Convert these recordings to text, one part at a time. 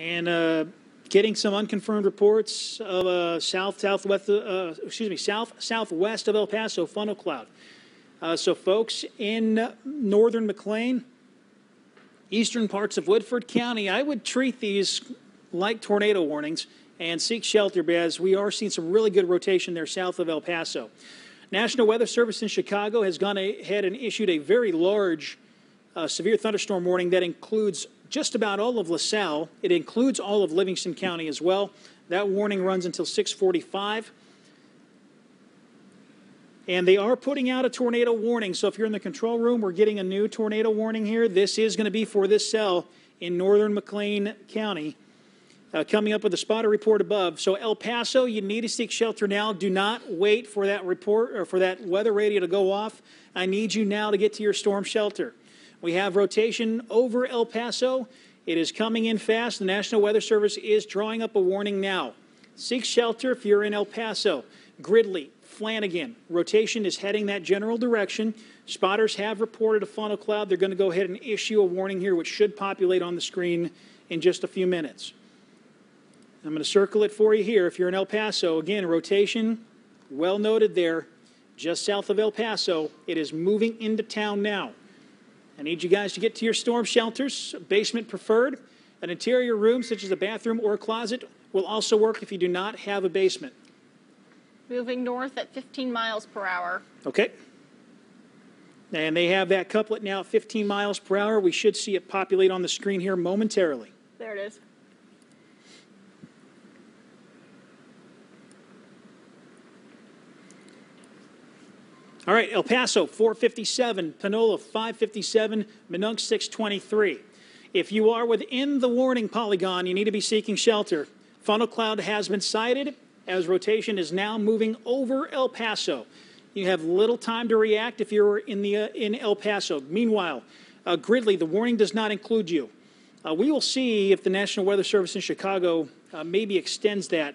and uh, getting some unconfirmed reports of uh, south southwest uh, excuse me south southwest of El Paso funnel cloud. Uh, so, folks in northern McLean, eastern parts of Woodford County, I would treat these like tornado warnings and seek shelter as we are seeing some really good rotation there south of El Paso. National Weather Service in Chicago has gone ahead and issued a very large uh, severe thunderstorm warning that includes just about all of LaSalle. It includes all of Livingston County as well. That warning runs until 645. And they are putting out a tornado warning. So if you're in the control room, we're getting a new tornado warning here. This is going to be for this cell in northern McLean County. Uh, coming up with a spotter report above. So El Paso, you need to seek shelter now. Do not wait for that report or for that weather radio to go off. I need you now to get to your storm shelter. We have rotation over El Paso. It is coming in fast. The National Weather Service is drawing up a warning now. Seek shelter if you're in El Paso. Gridley, Flanagan. Rotation is heading that general direction. Spotters have reported a funnel cloud. They're going to go ahead and issue a warning here, which should populate on the screen in just a few minutes. I'm going to circle it for you here. If you're in El Paso, again, rotation, well noted there, just south of El Paso. It is moving into town now. I need you guys to get to your storm shelters, basement preferred. An interior room, such as a bathroom or a closet, will also work if you do not have a basement. Moving north at 15 miles per hour. Okay. And they have that couplet now at 15 miles per hour. We should see it populate on the screen here momentarily. There it is. All right, El Paso 457, Panola 557, Minonk 623. If you are within the warning polygon, you need to be seeking shelter. Funnel cloud has been sighted as rotation is now moving over El Paso. You have little time to react if you're in the uh, in El Paso. Meanwhile, uh, Gridley, the warning does not include you. Uh, we will see if the National Weather Service in Chicago uh, maybe extends that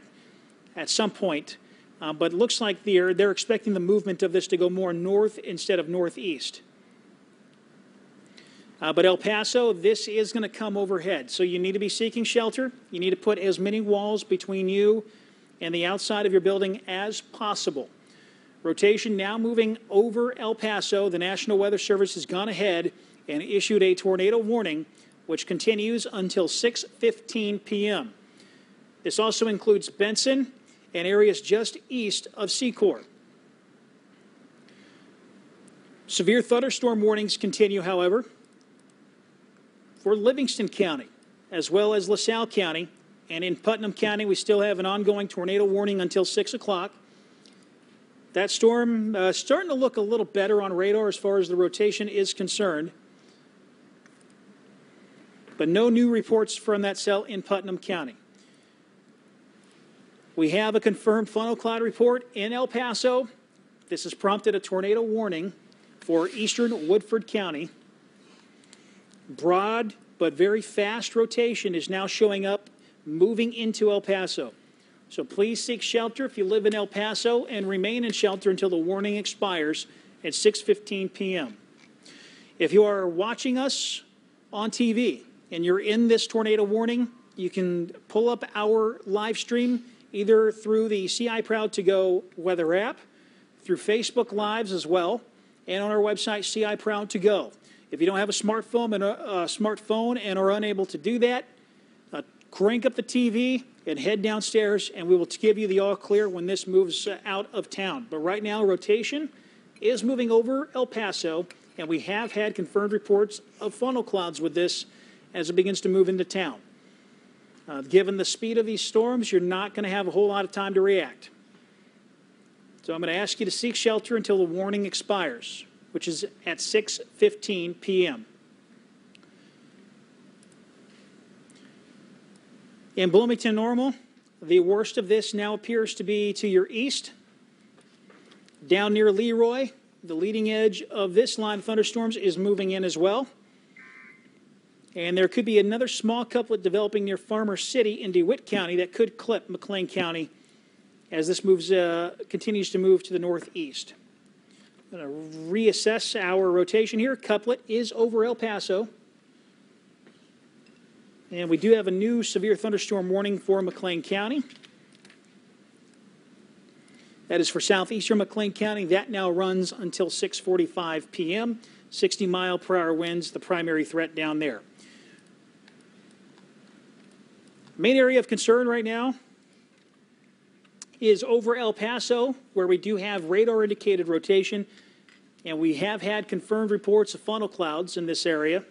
at some point uh, but it looks like they're, they're expecting the movement of this to go more north instead of northeast. Uh, but El Paso, this is going to come overhead. So you need to be seeking shelter. You need to put as many walls between you and the outside of your building as possible. Rotation now moving over El Paso. The National Weather Service has gone ahead and issued a tornado warning, which continues until 6:15 p.m. This also includes Benson, and areas just east of Secor. Severe thunderstorm warnings continue, however, for Livingston County as well as LaSalle County. And in Putnam County, we still have an ongoing tornado warning until 6 o'clock. That storm uh, starting to look a little better on radar as far as the rotation is concerned. But no new reports from that cell in Putnam County. We have a confirmed funnel cloud report in El Paso. This has prompted a tornado warning for eastern Woodford County. Broad but very fast rotation is now showing up, moving into El Paso. So please seek shelter if you live in El Paso and remain in shelter until the warning expires at 6:15 p.m. If you are watching us on TV and you're in this tornado warning, you can pull up our live stream either through the CI Proud to Go weather app, through Facebook Lives as well, and on our website, CI Proud to Go. If you don't have a smartphone and a, a smartphone and are unable to do that, uh, crank up the TV and head downstairs, and we will give you the all clear when this moves uh, out of town. But right now, rotation is moving over El Paso, and we have had confirmed reports of funnel clouds with this as it begins to move into town. Uh, given the speed of these storms, you're not going to have a whole lot of time to react. So I'm going to ask you to seek shelter until the warning expires, which is at 6:15 p.m. In Bloomington Normal, the worst of this now appears to be to your east. Down near Leroy, the leading edge of this line of thunderstorms is moving in as well. And there could be another small couplet developing near Farmer City in DeWitt County that could clip McLean County as this moves uh, continues to move to the northeast. I'm going to reassess our rotation here. Couplet is over El Paso. And we do have a new severe thunderstorm warning for McLean County. That is for southeastern McLean County. That now runs until 6:45 p.m. 60 mile per hour winds, the primary threat down there. Main area of concern right now is over El Paso, where we do have radar indicated rotation, and we have had confirmed reports of funnel clouds in this area,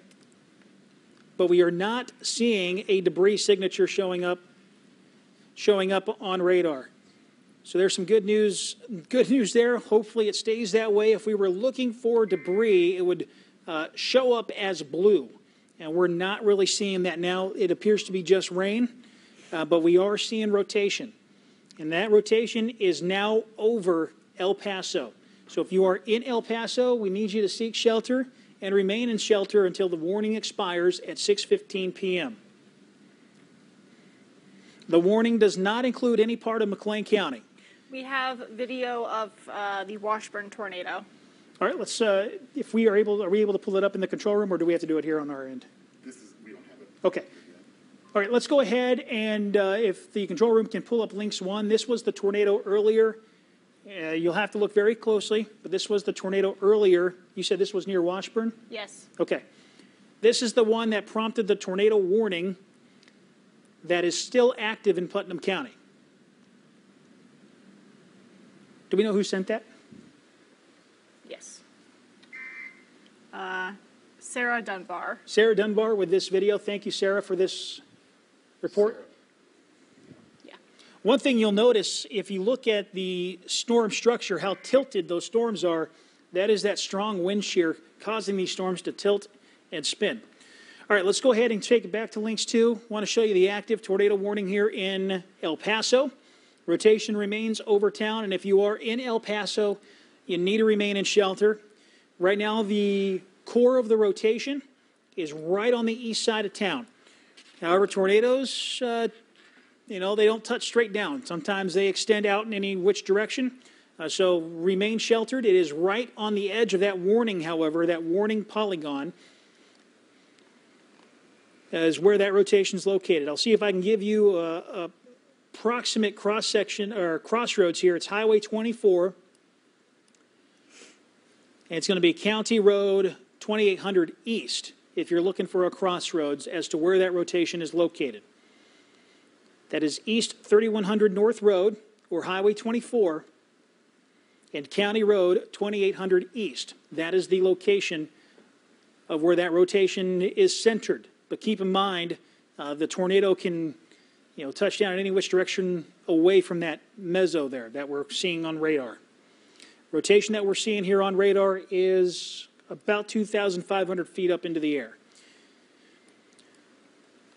but we are not seeing a debris signature showing up showing up on radar. So there's some good news. Good news there. Hopefully, it stays that way. If we were looking for debris, it would uh, show up as blue, and we're not really seeing that now. It appears to be just rain, uh, but we are seeing rotation, and that rotation is now over El Paso. So if you are in El Paso, we need you to seek shelter and remain in shelter until the warning expires at 6:15 p.m. The warning does not include any part of McLean County. We have video of uh, the Washburn tornado. All right, let's, uh, if we are able, are we able to pull it up in the control room, or do we have to do it here on our end? This is, we don't have it. Okay. All right, let's go ahead and uh, if the control room can pull up links one, this was the tornado earlier. Uh, You'll have to look very closely, but this was the tornado earlier. You said this was near Washburn? Yes. Okay. This is the one that prompted the tornado warning that is still active in Putnam County. Do we know who sent that? Yes. Uh, Sarah Dunbar. Sarah Dunbar with this video. Thank you, Sarah, for this report. Yeah. One thing you'll notice if you look at the storm structure, how tilted those storms are, that is that strong wind shear causing these storms to tilt and spin. All right, let's go ahead and take it back to links two. Want to show you the active tornado warning here in El Paso. Rotation remains over town, and if you are in El Paso, you need to remain in shelter. Right now, the core of the rotation is right on the east side of town. However, tornadoes, uh, you know, they don't touch straight down. Sometimes they extend out in any which direction. Uh, so remain sheltered. It is right on the edge of that warning, however, that warning polygon is where that rotation is located. I'll see if I can give you a, a approximate cross section or crossroads here. It's Highway 24. And it's going to be County Road 2800 East if you're looking for a crossroads as to where that rotation is located. That is East 3100 North Road or Highway 24 and County Road 2800 East. That is the location of where that rotation is centered. But keep in mind, uh, the tornado can, you know, touch down in any which direction away from that meso there that we're seeing on radar. Rotation that we're seeing here on radar is about 2,500 feet up into the air.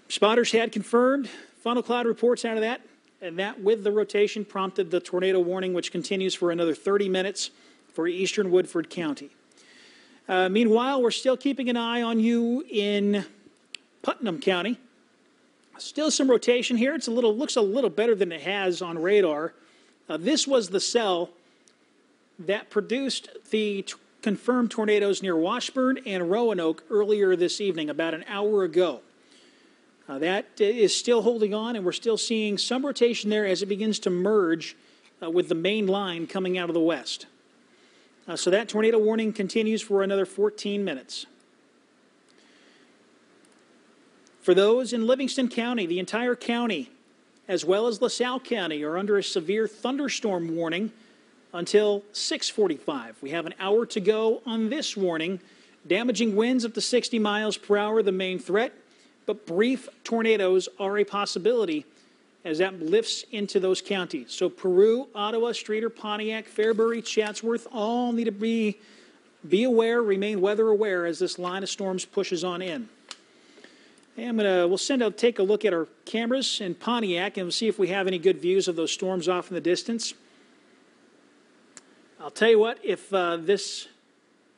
Spotters had confirmed funnel cloud reports out of that, and that with the rotation prompted the tornado warning, which continues for another 30 minutes for eastern Woodford County. Uh, meanwhile, we're still keeping an eye on you in Putnam County. Still some rotation here. It's a little looks a little better than it has on radar. Uh, this was the cell that produced the t- confirmed tornadoes near Washburn and Roanoke earlier this evening, about an hour ago. Uh, that is still holding on, and we're still seeing some rotation there as it begins to merge uh, with the main line coming out of the west. Uh, so that tornado warning continues for another 14 minutes. For those in Livingston County, the entire county, as well as LaSalle County, are under a severe thunderstorm warning until 6:45. We have an hour to go on this warning. Damaging winds up to 60 miles per hour, the main threat, but brief tornadoes are a possibility as that lifts into those counties. So Peru, Ottawa, Streator, Pontiac, Fairbury, Chatsworth all need to be be aware, remain weather aware as this line of storms pushes on in. I'm gonna we'll send out take a look at our cameras in Pontiac and we'll see if we have any good views of those storms off in the distance. I'll tell you what, if uh, this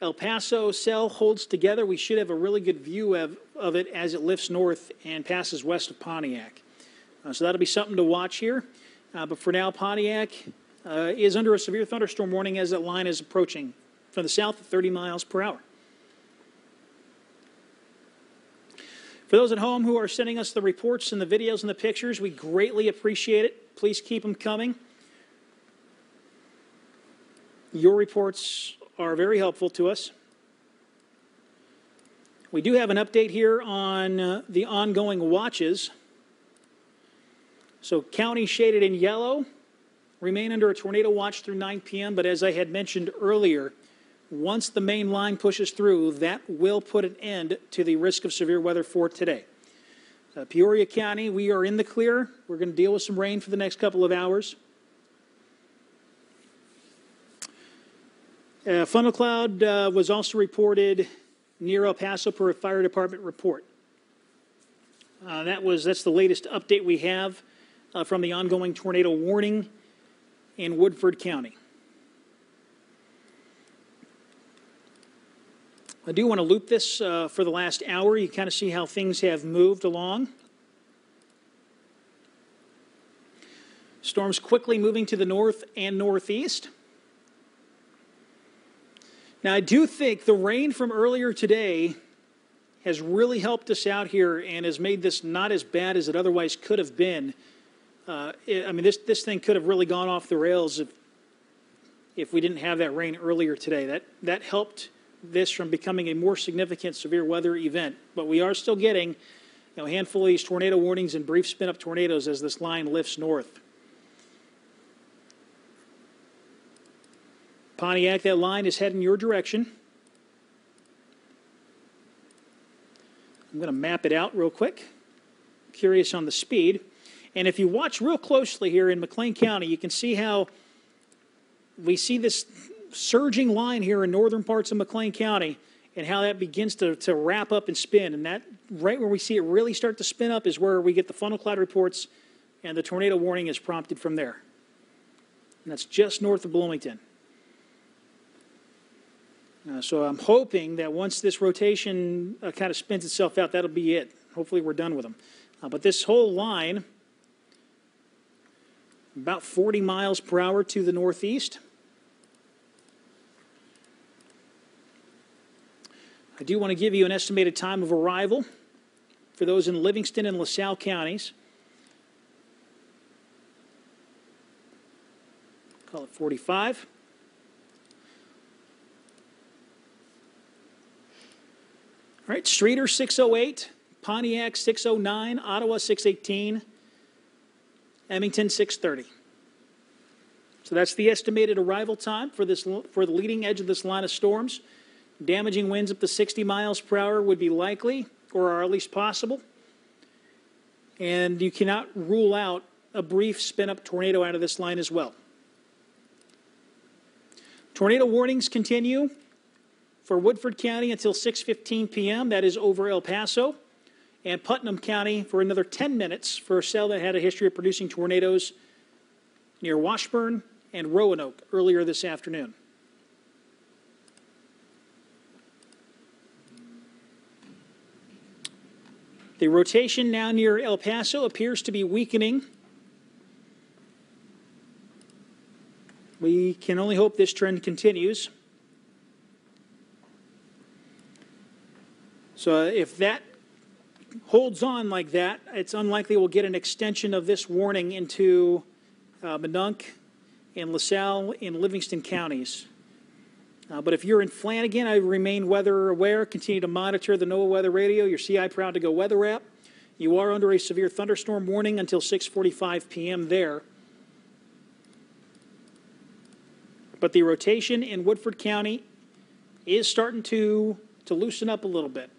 El Paso cell holds together, we should have a really good view of, of it as it lifts north and passes west of Pontiac. Uh, so that'll be something to watch here. Uh, but for now, Pontiac uh, is under a severe thunderstorm warning as that line is approaching from the south at 30 miles per hour. For those at home who are sending us the reports and the videos and the pictures, we greatly appreciate it. Please keep them coming. Your reports are very helpful to us. We do have an update here on uh, the ongoing watches. So, county shaded in yellow remain under a tornado watch through 9 p.m., but as I had mentioned earlier, once the main line pushes through, that will put an end to the risk of severe weather for today. Uh, Peoria County, we are in the clear. We're going to deal with some rain for the next couple of hours. Uh, funnel cloud uh, was also reported near El Paso per a fire department report. Uh, that was that's the latest update we have uh, from the ongoing tornado warning in Woodford County. I do want to loop this uh, for the last hour. You kind of see how things have moved along. Storms quickly moving to the north and northeast. Now, I do think the rain from earlier today has really helped us out here and has made this not as bad as it otherwise could have been. Uh, I mean, this, this thing could have really gone off the rails if, if we didn't have that rain earlier today. That, that helped this from becoming a more significant severe weather event. But we are still getting you know, a handful of these tornado warnings and brief spin up tornadoes as this line lifts north. Pontiac, that line is heading your direction. I'm going to map it out real quick. Curious on the speed. And if you watch real closely here in McLean County, you can see how we see this surging line here in northern parts of McLean County and how that begins to, to wrap up and spin. And that right where we see it really start to spin up is where we get the funnel cloud reports and the tornado warning is prompted from there. And that's just north of Bloomington. Uh, so I'm hoping that once this rotation uh, kind of spins itself out, that'll be it. Hopefully, we're done with them. Uh, but this whole line, about 40 miles per hour to the northeast. I do want to give you an estimated time of arrival for those in Livingston and LaSalle counties. Call it 45. All right, Streator 608, Pontiac 609, Ottawa 618, Emington 630. So that's the estimated arrival time for this for the leading edge of this line of storms. Damaging winds up to 60 miles per hour would be likely, or are at least possible. And you cannot rule out a brief spin up tornado out of this line as well. Tornado warnings continue for Woodford County until 6:15 p.m. That is over El Paso, and Putnam County for another 10 minutes for a cell that had a history of producing tornadoes near Washburn and Roanoke earlier this afternoon. The rotation now near El Paso appears to be weakening. We can only hope this trend continues. So if that holds on like that, it's unlikely we'll get an extension of this warning into uh, Minonk and LaSalle and Livingston counties. Uh, but if you're in Flanagan, I remain weather aware. Continue to monitor the NOAA weather radio. Your CI Proud to Go weather app. You are under a severe thunderstorm warning until 6:45 p.m. there. But the rotation in Woodford County is starting to to loosen up a little bit.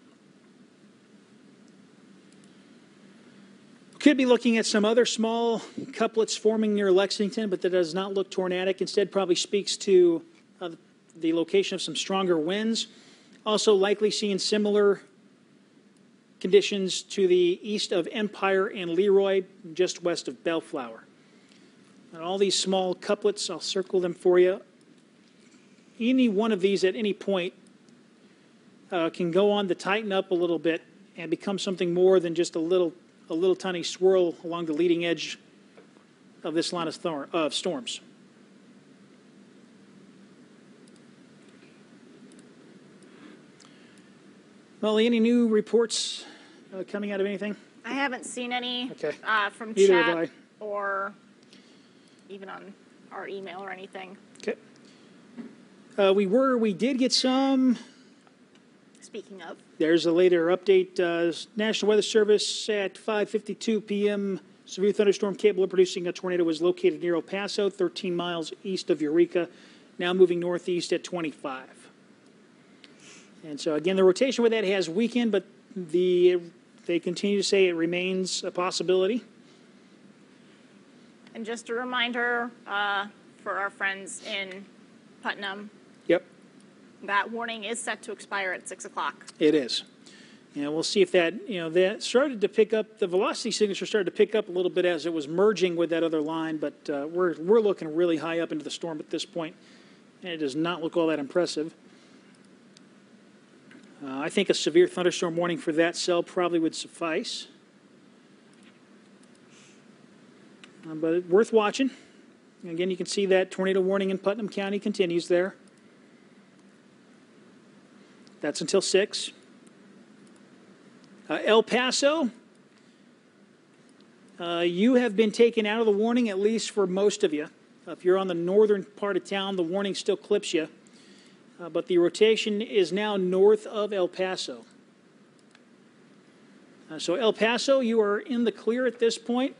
Could be looking at some other small couplets forming near Lexington, but that does not look tornadic. Instead, probably speaks to uh, the location of some stronger winds. Also, likely seeing similar conditions to the east of Empire and Leroy, just west of Bellflower. And all these small couplets, I'll circle them for you. Any one of these at any point uh, can go on to tighten up a little bit and become something more than just a little a little tiny swirl along the leading edge of this line of, thor- of storms. Well, any new reports uh, coming out of anything? I haven't seen any Okay. uh, from Neither chat or even on our email or anything. Okay. Uh, we were, we did get some. Speaking of, There's a later update. Uh, National Weather Service at 5:52 p.m. Severe thunderstorm capable of producing a tornado was located near El Paso, 13 miles east of Eureka, now moving northeast at 25. And so again, the rotation with that has weakened, but the they continue to say it remains a possibility. and just a reminder uh, for our friends in Putnam, that warning is set to expire at six o'clock. it is. And we'll see if that, you know, that started to pick up, the velocity signature started to pick up a little bit as it was merging with that other line, but uh, we're, we're looking really high up into the storm at this point, and it does not look all that impressive. Uh, I think a severe thunderstorm warning for that cell probably would suffice. Uh, but worth watching. Again, you can see that tornado warning in Putnam County continues there. That's until 6. Uh, El Paso, uh, you have been taken out of the warning, at least for most of you. if you're on the northern part of town, the warning still clips you. Uh, but the rotation is now north of El Paso. Uh, so, El Paso, you are in the clear at this point.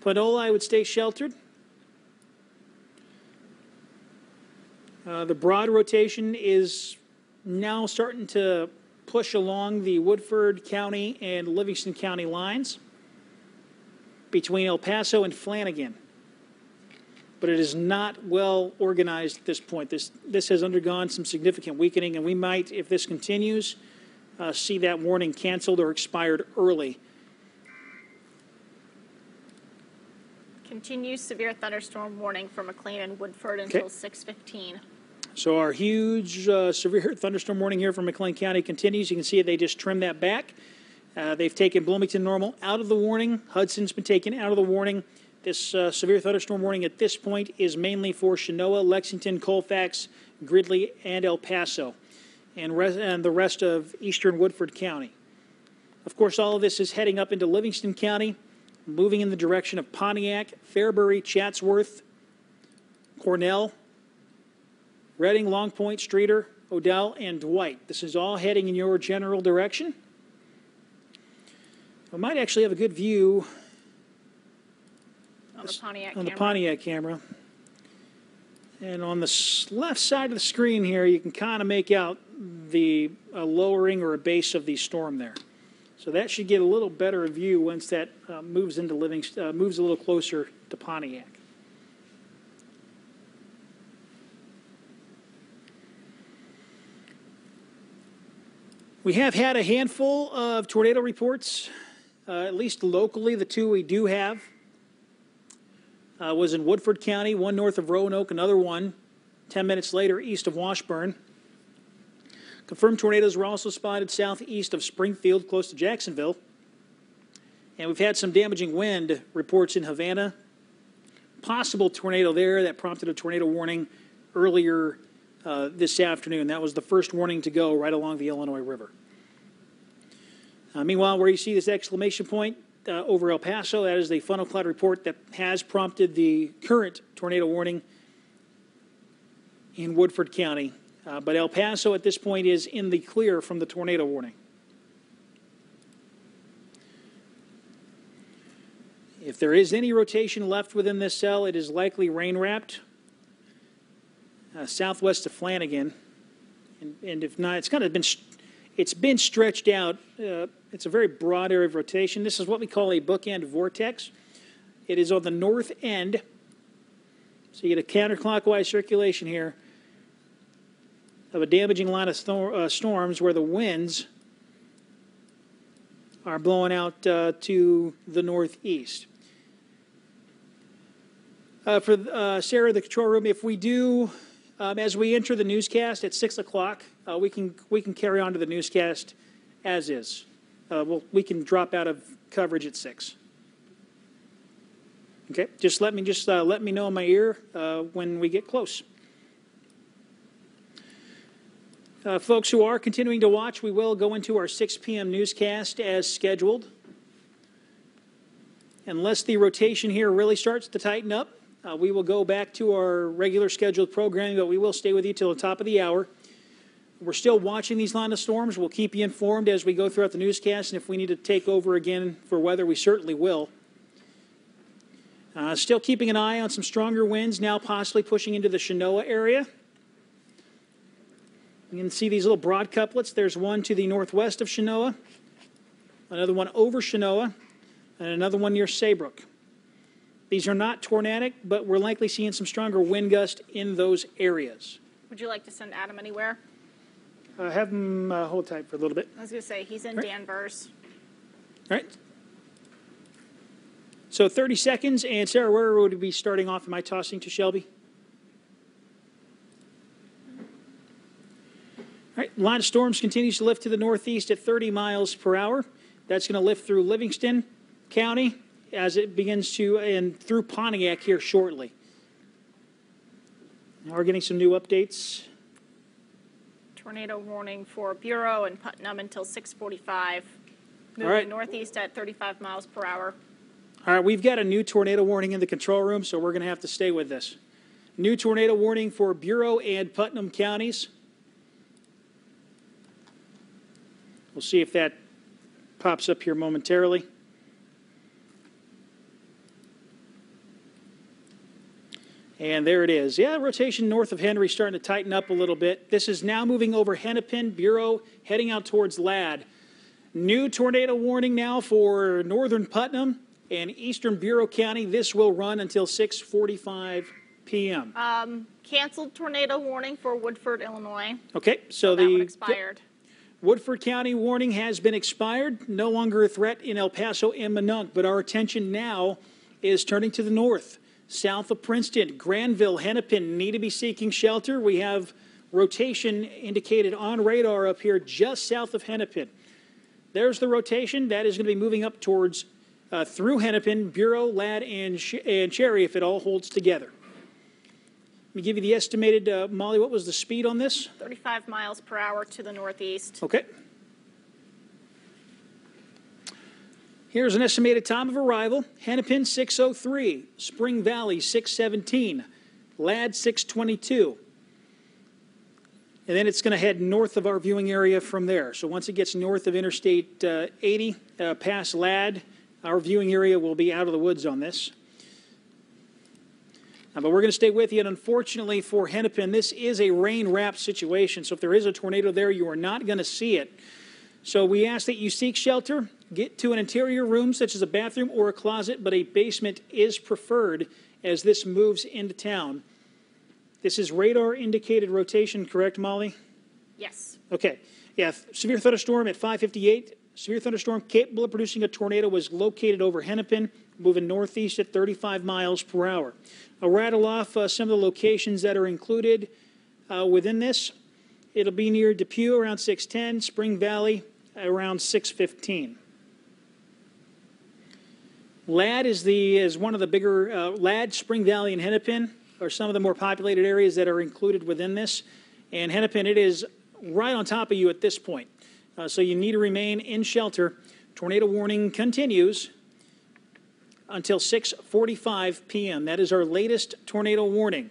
Panola, I would stay sheltered. Uh, the broad rotation is now starting to push along the Woodford County and Livingston County lines between El Paso and Flanagan. But it is not well organized at this point. This, this has undergone some significant weakening, and we might, if this continues, uh, see that warning canceled or expired early. Continued severe thunderstorm warning for McLean and Woodford until Okay. six fifteen. So our huge uh, severe thunderstorm warning here from McLean County continues. You can see they just trimmed that back. Uh, they've taken Bloomington Normal out of the warning. Hudson's been taken out of the warning. This uh, severe thunderstorm warning at this point is mainly for Chenoa, Lexington, Colfax, Gridley, and El Paso, and, and the rest of eastern Woodford County. Of course, all of this is heading up into Livingston County, moving in the direction of Pontiac, Fairbury, Chatsworth, Cornell, Reading, Long Point, Streator, Odell, and Dwight. This is all heading in your general direction. We might actually have a good view On the Pontiac on the camera. Pontiac camera. And on the left side of the screen here, you can kind of make out the lowering or a base of the storm there. So that should get a little better view once that uh, moves into Living, uh, moves a little closer to Pontiac. We have had a handful of tornado reports, uh, at least locally. The two we do have uh, was in Woodford County, one north of Roanoke, another one 10 minutes later east of Washburn. Confirmed tornadoes were also spotted southeast of Springfield, close to Jacksonville. And we've had some damaging wind reports in Havana. Possible tornado there that prompted a tornado warning earlier uh, this afternoon. That was the first warning to go right along the Illinois River. Uh, meanwhile, where you see this exclamation point uh, over El Paso, that is the funnel cloud report that has prompted the current tornado warning in Woodford County. Uh, but El Paso at this point is in the clear from the tornado warning. If there is any rotation left within this cell, it is likely rain wrapped uh, southwest of Flanagan, and, and if not, it's kind of been it's been stretched out. Uh, it's a very broad area of rotation. This is what we call a bookend vortex. It is on the north end, so you get a counterclockwise circulation here of a damaging line of uh, storms where the winds are blowing out uh, to the northeast. Uh, for uh, Sarah, the control room, if we do, um, as we enter the newscast at six o'clock, uh, we can we can carry on to the newscast as is. Uh, we'll, we can drop out of coverage at six. Okay, just let me just uh, let me know in my ear uh, when we get close. Uh, folks who are continuing to watch, we will go into our 6 p.m. newscast as scheduled. Unless the rotation here really starts to tighten up, uh, we will go back to our regular scheduled programming, but we will stay with you till the top of the hour. We're still watching these line of storms. We'll keep you informed as we go throughout the newscast, and if we need to take over again for weather, we certainly will. Uh, still keeping an eye on some stronger winds now, possibly pushing into the Chenoa area. You can see these little broad couplets. There's one to the northwest of Chenoa, another one over Chenoa, and another one near Saybrook. These are not tornadic, but we're likely seeing some stronger wind gust in those areas. Would you like to send Adam anywhere? Uh, have them uh, hold tight for a little bit. I was going to say he's in Right. Danvers. All right. So 30 seconds, and Sarah, where would we be starting off? Am I tossing to Shelby? All right, line of storms continues to lift to the northeast at 30 miles per hour. That's going to lift through Livingston County as it begins to, and through Pontiac here shortly. Now we're getting some new updates. Tornado warning for Bureau and Putnam until 6:45. Moving right. northeast at 35 miles per hour. All right, we've got a new tornado warning in the control room, so we're going to have to stay with this. New tornado warning for Bureau and Putnam counties. We'll see if that pops up here momentarily. And there it is. Yeah, rotation north of Henry starting to tighten up a little bit. This is now moving over Hennepin, Bureau, heading out towards Ladd. New tornado warning now for northern Putnam and eastern Bureau County. This will run until 6:45 p.m. Um, canceled tornado warning for Woodford, Illinois. Okay, so one the expired. Woodford County warning has been expired. No longer a threat in El Paso and Minonk, but our attention now is turning to the north, south of Princeton, Granville, Hennepin need to be seeking shelter. We have rotation indicated on radar up here just south of Hennepin. There's the rotation. That is going to be moving up towards uh, through Hennepin, Bureau, Ladd, and, and Cherry if it all holds together. Let me give you the estimated, uh, Molly, what was the speed on this? 35 miles per hour to the northeast. Okay. Here's an estimated time of arrival Hennepin 603, Spring Valley 617, Ladd 622. And then it's going to head north of our viewing area from there. So once it gets north of Interstate uh, 80, uh, past Ladd, our viewing area will be out of the woods on this. Uh, but we're going to stay with you. And unfortunately for Hennepin, this is a rain wrapped situation. So if there is a tornado there, you are not going to see it. So we ask that you seek shelter, get to an interior room such as a bathroom or a closet, but a basement is preferred as this moves into town. This is radar indicated rotation, correct, Molly? Yes. Okay. Yeah, severe thunderstorm at 558. Severe thunderstorm capable of producing a tornado was located over Hennepin, moving northeast at 35 miles per hour. I'll rattle off uh, some of the locations that are included uh, within this. It'll be near DePue around 610, Spring Valley around 615. Ladd is the is one of the bigger uh, Ladd, Spring Valley, and Hennepin are some of the more populated areas that are included within this. And Hennepin, it is right on top of you at this point, uh, so you need to remain in shelter. Tornado warning continues until 6:45 p.m. That is our latest tornado warning.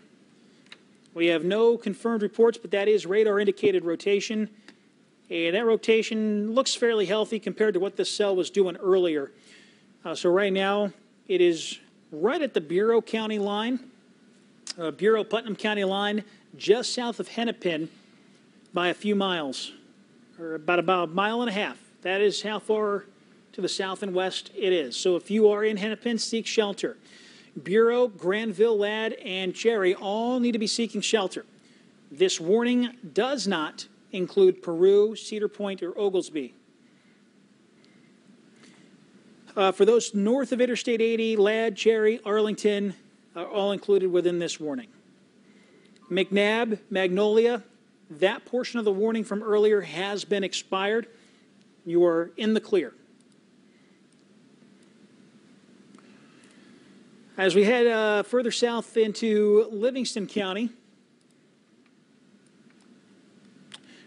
We have no confirmed reports, but that is radar indicated rotation. And that rotation looks fairly healthy compared to what this cell was doing earlier. Uh, so right now, it is right at the Bureau County line, uh, Bureau Putnam County line, just south of Hennepin by a few miles, or about about a mile and a half. That is how far to the south and west it is. So if you are in Hennepin, seek shelter. Bureau, Granville, Ladd, and Cherry all need to be seeking shelter. This warning does not include Peru, Cedar Point, or Oglesby. Uh, for those north of Interstate 80, Ladd, Cherry, Arlington are all included within this warning. McNabb, Magnolia, that portion of the warning from earlier has been expired. You are in the clear. As we head uh, further south into Livingston County,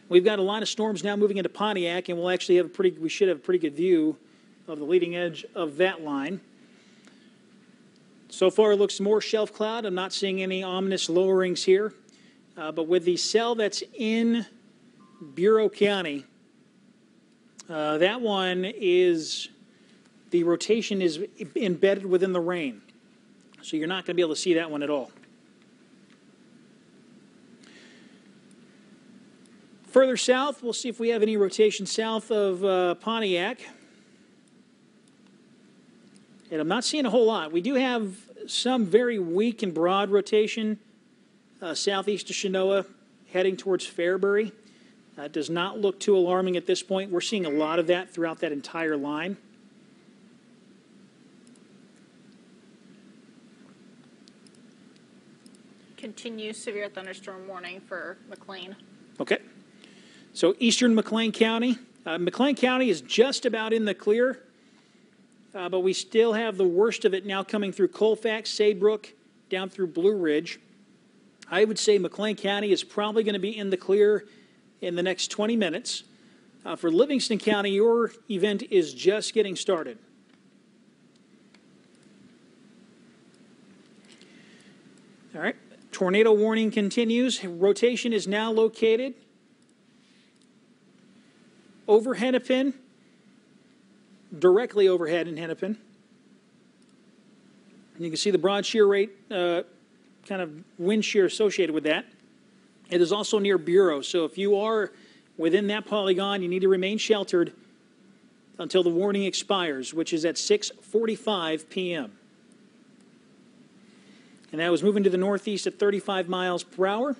We've got a lot of storms now moving into Pontiac, and we'll actually have a pretty, we should have a pretty good view of the leading edge of that line. So far, it looks more shelf cloud. I'm not seeing any ominous lowerings here. Uh, but with the cell that's in Bureau County, uh, that one is, the rotation is embedded within the rain. So you're not going to be able to see that one at all. Further south, we'll see if we have any rotation south of uh, Pontiac. And I'm not seeing a whole lot. We do have some very weak and broad rotation uh, southeast of Chenoa, heading towards Fairbury. Uh, does not look too alarming at this point. We're seeing a lot of that throughout that entire line. Continue severe thunderstorm warning for McLean. Okay. So eastern McLean County. Uh, McLean County is just about in the clear, uh, but we still have the worst of it now coming through Colfax, Saybrook, down through Blue Ridge. I would say McLean County is probably going to be in the clear in the next 20 minutes. Uh, for Livingston County, your event is just getting started. All right, tornado warning continues. Rotation is now located over Hennepin, directly overhead in Hennepin. And you can see the broad shear rate, uh, kind of wind shear associated with that. It is also near Bureau, so if you are within that polygon, you need to remain sheltered until the warning expires, which is at 6:45 p.m. And that was moving to the northeast at 35 miles per hour,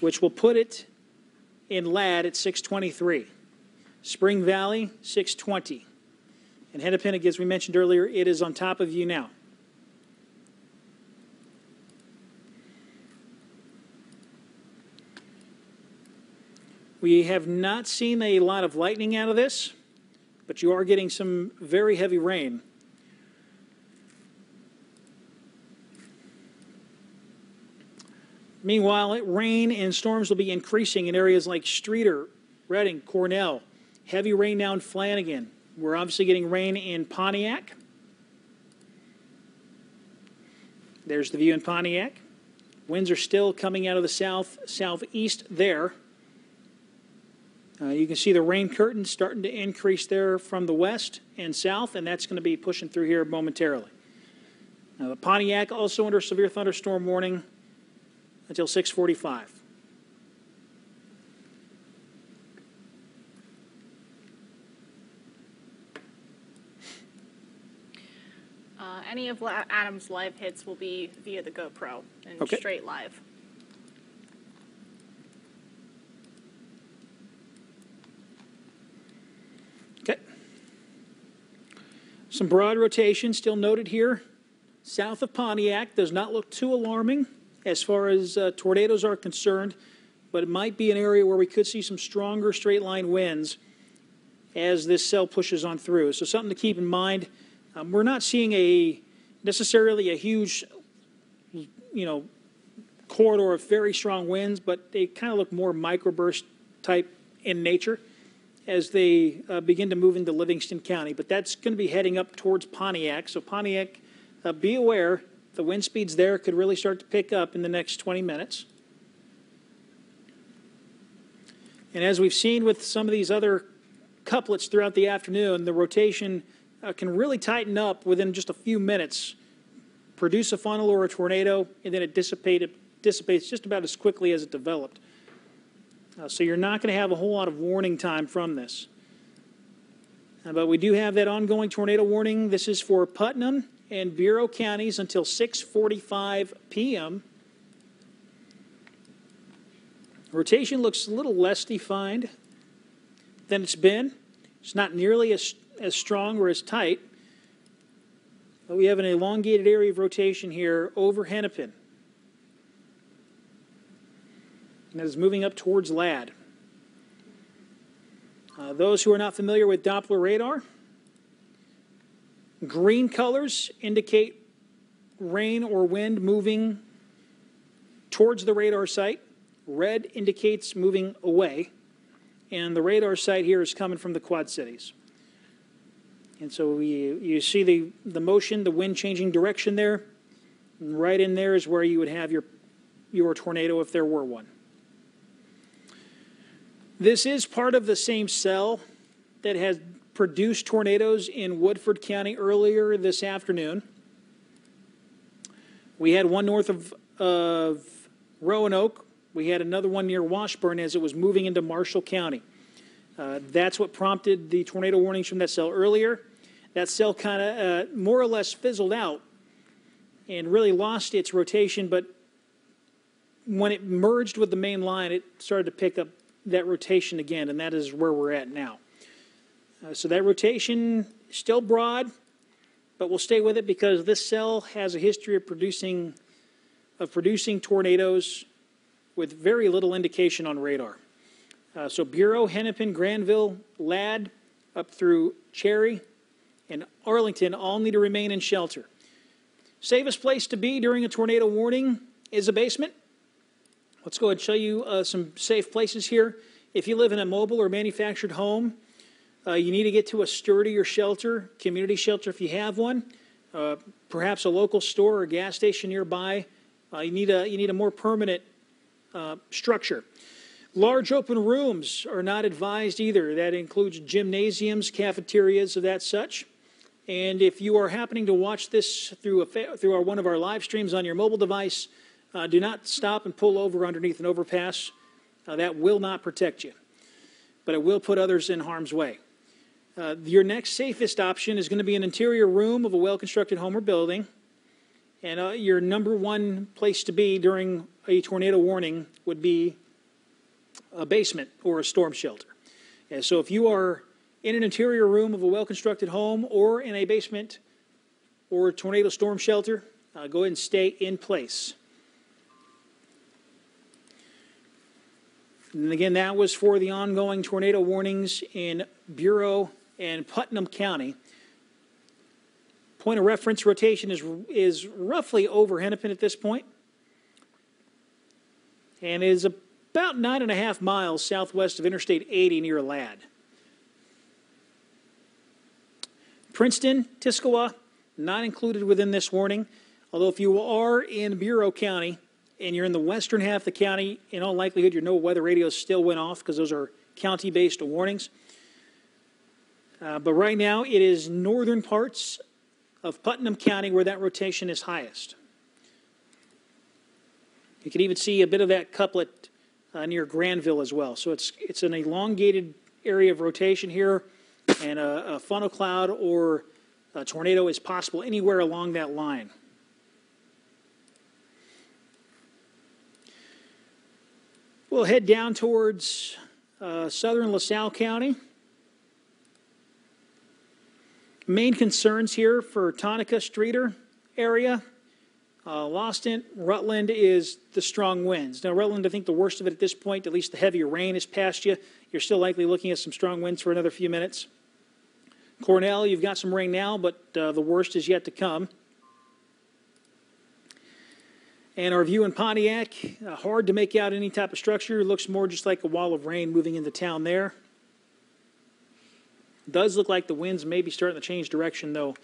which will put it in Ladd at 623. Spring Valley, 620. And Hennepin, as we mentioned earlier, it is on top of you now. We have not seen a lot of lightning out of this, but you are getting some very heavy rain. Meanwhile, rain and storms will be increasing in areas like Streator, Reading, Cornell. Heavy rain down Flanagan. We're obviously getting rain in Pontiac. There's the view in Pontiac. Winds are still coming out of the south, southeast there. Uh, you can see the rain curtain starting to increase there from the west and south, and that's going to be pushing through here momentarily. Now, the Pontiac also under severe thunderstorm warning until 645. Uh, any of La- Adam's live hits will be via the GoPro and Okay. straight live. Okay. Some broad rotation still noted here. South of Pontiac does not look too alarming as far as uh, tornadoes are concerned, but it might be an area where we could see some stronger straight line winds as this cell pushes on through. So something to keep in mind. Um, we're not seeing a necessarily a huge, you know, corridor of very strong winds, but they kind of look more microburst type in nature as they uh, begin to move into Livingston County. But that's going to be heading up towards Pontiac. So Pontiac, uh, be aware the wind speeds there could really start to pick up in the next 20 minutes. And as we've seen with some of these other couplets throughout the afternoon, the rotation uh, can really tighten up within just a few minutes, produce a funnel or a tornado, and then it dissipate, dissipates just about as quickly as it developed. Uh, so you're not going to have a whole lot of warning time from this. Uh, but we do have that ongoing tornado warning. This is for Putnam and Bureau counties until 6:45 p.m. Rotation looks a little less defined than it's been. It's not nearly as, as strong or as tight. But we have an elongated area of rotation here over Hennepin. And that is moving up towards Ladd. Uh, those who are not familiar with Doppler radar, green colors indicate rain or wind moving towards the radar site. Red indicates moving away. And the radar site here is coming from the Quad Cities. And so you, you see the, the motion, the wind changing direction there. And right in there is where you would have your, your tornado if there were one. This is part of the same cell that has produced tornadoes in Woodford County earlier this afternoon. We had one north of, of Roanoke. We had another one near Washburn as it was moving into Marshall County. Uh, that's what prompted the tornado warnings from that cell earlier. That cell kind of uh, more or less fizzled out and really lost its rotation, but when it merged with the main line, it started to pick up that rotation again, and that is where we're at now. Uh, so that rotation still broad, but we'll stay with it because this cell has a history of producing of producing tornadoes with very little indication on radar. Uh, so Bureau, Hennepin, Granville, Ladd, up through Cherry, and Arlington all need to remain in shelter. Safest place to be during a tornado warning is a basement. Let's go ahead and show you uh, some safe places here. If you live in a mobile or manufactured home, uh, you need to get to a sturdier shelter, community shelter if you have one, uh, perhaps a local store or gas station nearby. Uh, you, need a, you need a more permanent uh, structure. Large open rooms are not advised either. That includes gymnasiums, cafeterias, of that such. And if you are happening to watch this through, a, through our, one of our live streams on your mobile device, uh, do not stop and pull over underneath an overpass. Uh, that will not protect you, but it will put others in harm's way. Uh, your next safest option is going to be an interior room of a well constructed home or building. And uh, your number one place to be during a tornado warning would be a basement or a storm shelter. And so if you are in an interior room of a well constructed home or in a basement or a tornado storm shelter, uh, go ahead and stay in place. And again, that was for the ongoing tornado warnings in Bureau and Putnam County. Point of reference rotation is, is roughly over Hennepin at this point and is about nine and a half miles southwest of Interstate 80 near Ladd. Princeton, Tiskilwa, not included within this warning, although if you are in Bureau County, and you're in the western half of the county, in all likelihood, your NOAA weather radios still went off because those are county based warnings. Uh, but right now, it is northern parts of Putnam County where that rotation is highest. You can even see a bit of that couplet uh, near Granville as well. So it's, it's an elongated area of rotation here, and a, a funnel cloud or a tornado is possible anywhere along that line. We'll head down towards uh, southern LaSalle County. Main concerns here for Tonica Streator area. Uh, Lostant, Rutland is the strong winds. Now, Rutland, I think the worst of it at this point, at least the heavier rain is past you. You're still likely looking at some strong winds for another few minutes. Cornell, you've got some rain now, but uh, the worst is yet to come. And our view in Pontiac, uh, hard to make out any type of structure. Looks more just like a wall of rain moving into town there. Does look like the winds may be starting to change direction, though,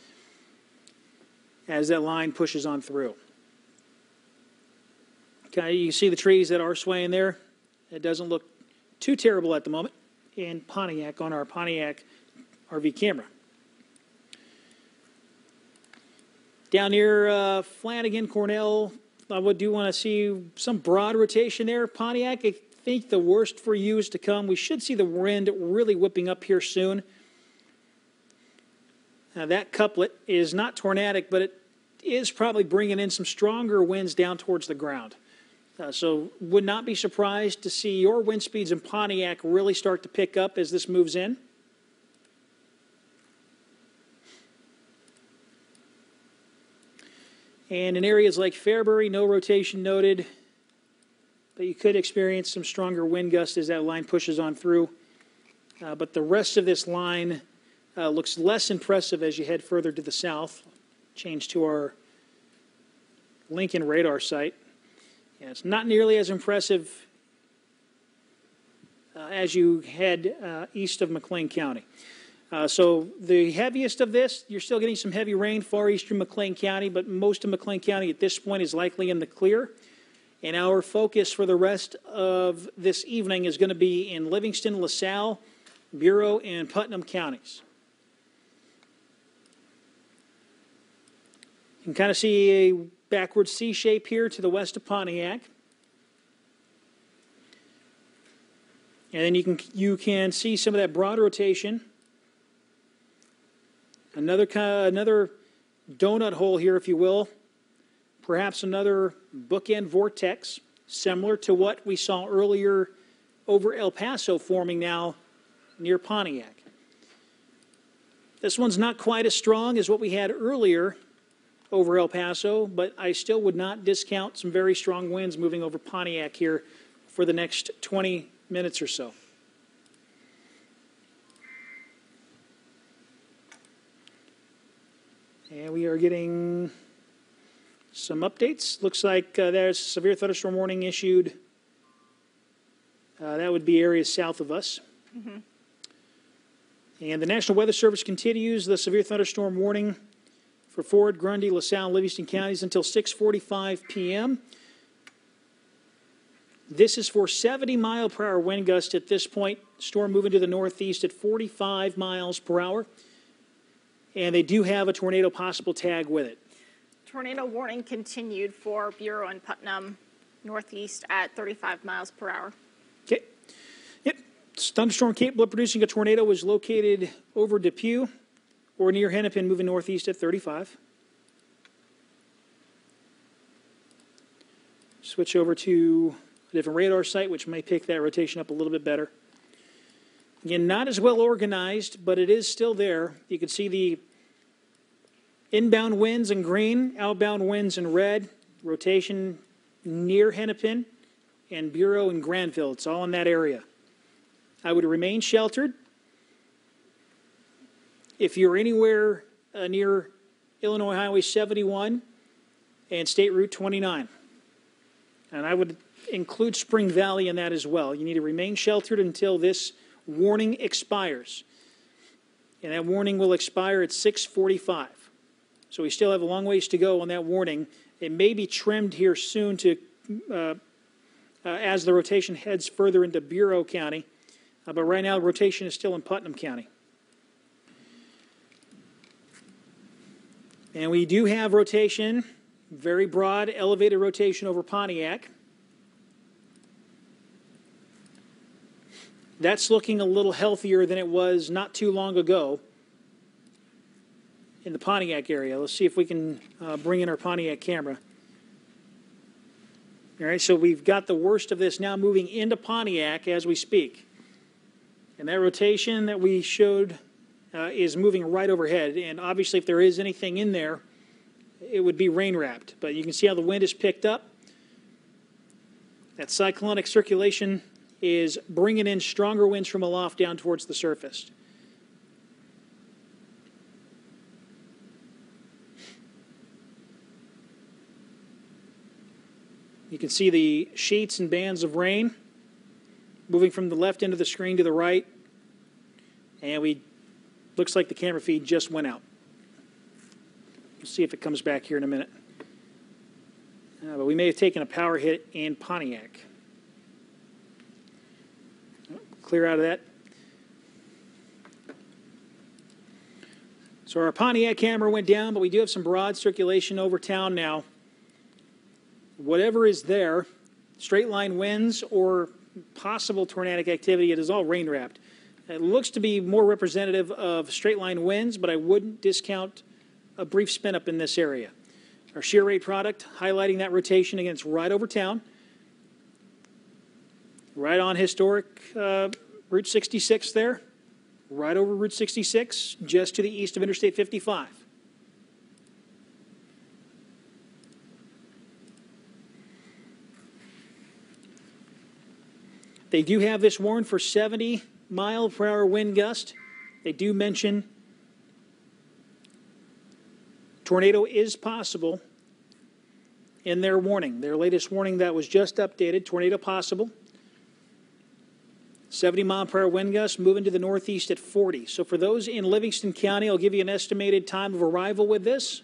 as that line pushes on through. Okay, you see the trees that are swaying there. It doesn't look too terrible at the moment in Pontiac on our Pontiac RV camera. Down near uh, Flanagan, Cornell, I would do want to see some broad rotation there. Pontiac, I think the worst for you is to come. We should see the wind really whipping up here soon. Now, that couplet is not tornadic, but it is probably bringing in some stronger winds down towards the ground. Uh, so, would not be surprised to see your wind speeds in Pontiac really start to pick up as this moves in. And in areas like Fairbury, no rotation noted, but you could experience some stronger wind gusts as that line pushes on through. Uh, but the rest of this line uh, looks less impressive as you head further to the south. Change to our Lincoln radar site. Yeah, it's not nearly as impressive uh, as you head uh, east of McLean County. Uh, so the heaviest of this, you're still getting some heavy rain far eastern McLean County, but most of McLean County at this point is likely in the clear. And our focus for the rest of this evening is going to be in Livingston, LaSalle, Bureau, and Putnam counties. Can kind of see a backward C shape here to the west of Pontiac. And then you can you can see some of that broad rotation. Another another donut hole here, if you will. Perhaps another bookend vortex, similar to what we saw earlier over El Paso, forming now near Pontiac. This one's not quite as strong as what we had earlier over El Paso, but I still would not discount some very strong winds moving over Pontiac here for the next 20 minutes or so. And we are getting some updates. Looks like uh, there's a severe thunderstorm warning issued. Uh, that would be areas south of us. And the National Weather Service continues the severe thunderstorm warning for Ford, Grundy, LaSalle, and Livingston counties until 6:45 p.m. This is for 70 mile per hour wind gust at this point. Storm moving to the northeast at 45 miles per hour. And they do have a tornado possible tag with it. Tornado warning continued for Bureau and Putnam northeast at 35 miles per hour. Okay. Yep. Thunderstorm capable of producing a tornado was located over DePue or near Hennepin, moving northeast at 35. Switch over to a different radar site, which may pick that rotation up a little bit better. Again, not as well organized, but it is still there. You can see the inbound winds in green, outbound winds in red, rotation near Hennepin, and Bureau and Granville. It's all in that area. I would remain sheltered. If you're anywhere uh, near Illinois Highway 71 and State Route 29, and I would include Spring Valley in that as well, you need to remain sheltered until this warning expires. And that warning will expire at 645. So we still have a long ways to go on that warning. It may be trimmed here soon to uh, uh, as the rotation heads further into Bureau County. Uh, but right now, the rotation is still in Putnam County. And we do have rotation, very broad, elevated rotation over Pontiac. That's looking a little healthier than it was not too long ago in the Pontiac area. Let's see if we can uh, bring in our Pontiac camera. All right, so we've got the worst of this now moving into Pontiac as we speak. And that rotation that we showed uh, is moving right overhead. And obviously, if there is anything in there, it would be rain wrapped. But you can see how the wind is picked up. That cyclonic circulation is bringing in stronger winds from aloft down towards the surface. You can see the sheets and bands of rain moving from the left end of the screen to the right. And we looks like the camera feed just went out. We'll see if it comes back here in a minute. Uh, but we may have taken a power hit in Pontiac. Clear out of that. So our Pontiac camera went down, but we do have some broad circulation over town now. Whatever is there, straight line winds or possible tornadic activity, it is all rain wrapped. It looks to be more representative of straight line winds, but I wouldn't discount a brief spin up in this area. Our shear rate product highlighting that rotation against right over town, right on historic uh, Route 66 there, right over Route 66, just to the east of Interstate 55. They do have this warned for 70 mile per hour wind gust. They do mention tornado is possible in their warning, their latest warning that was just updated, tornado possible. 70 mile per hour wind gusts moving to the northeast at 40. So for those in Livingston County, I'll give you an estimated time of arrival with this.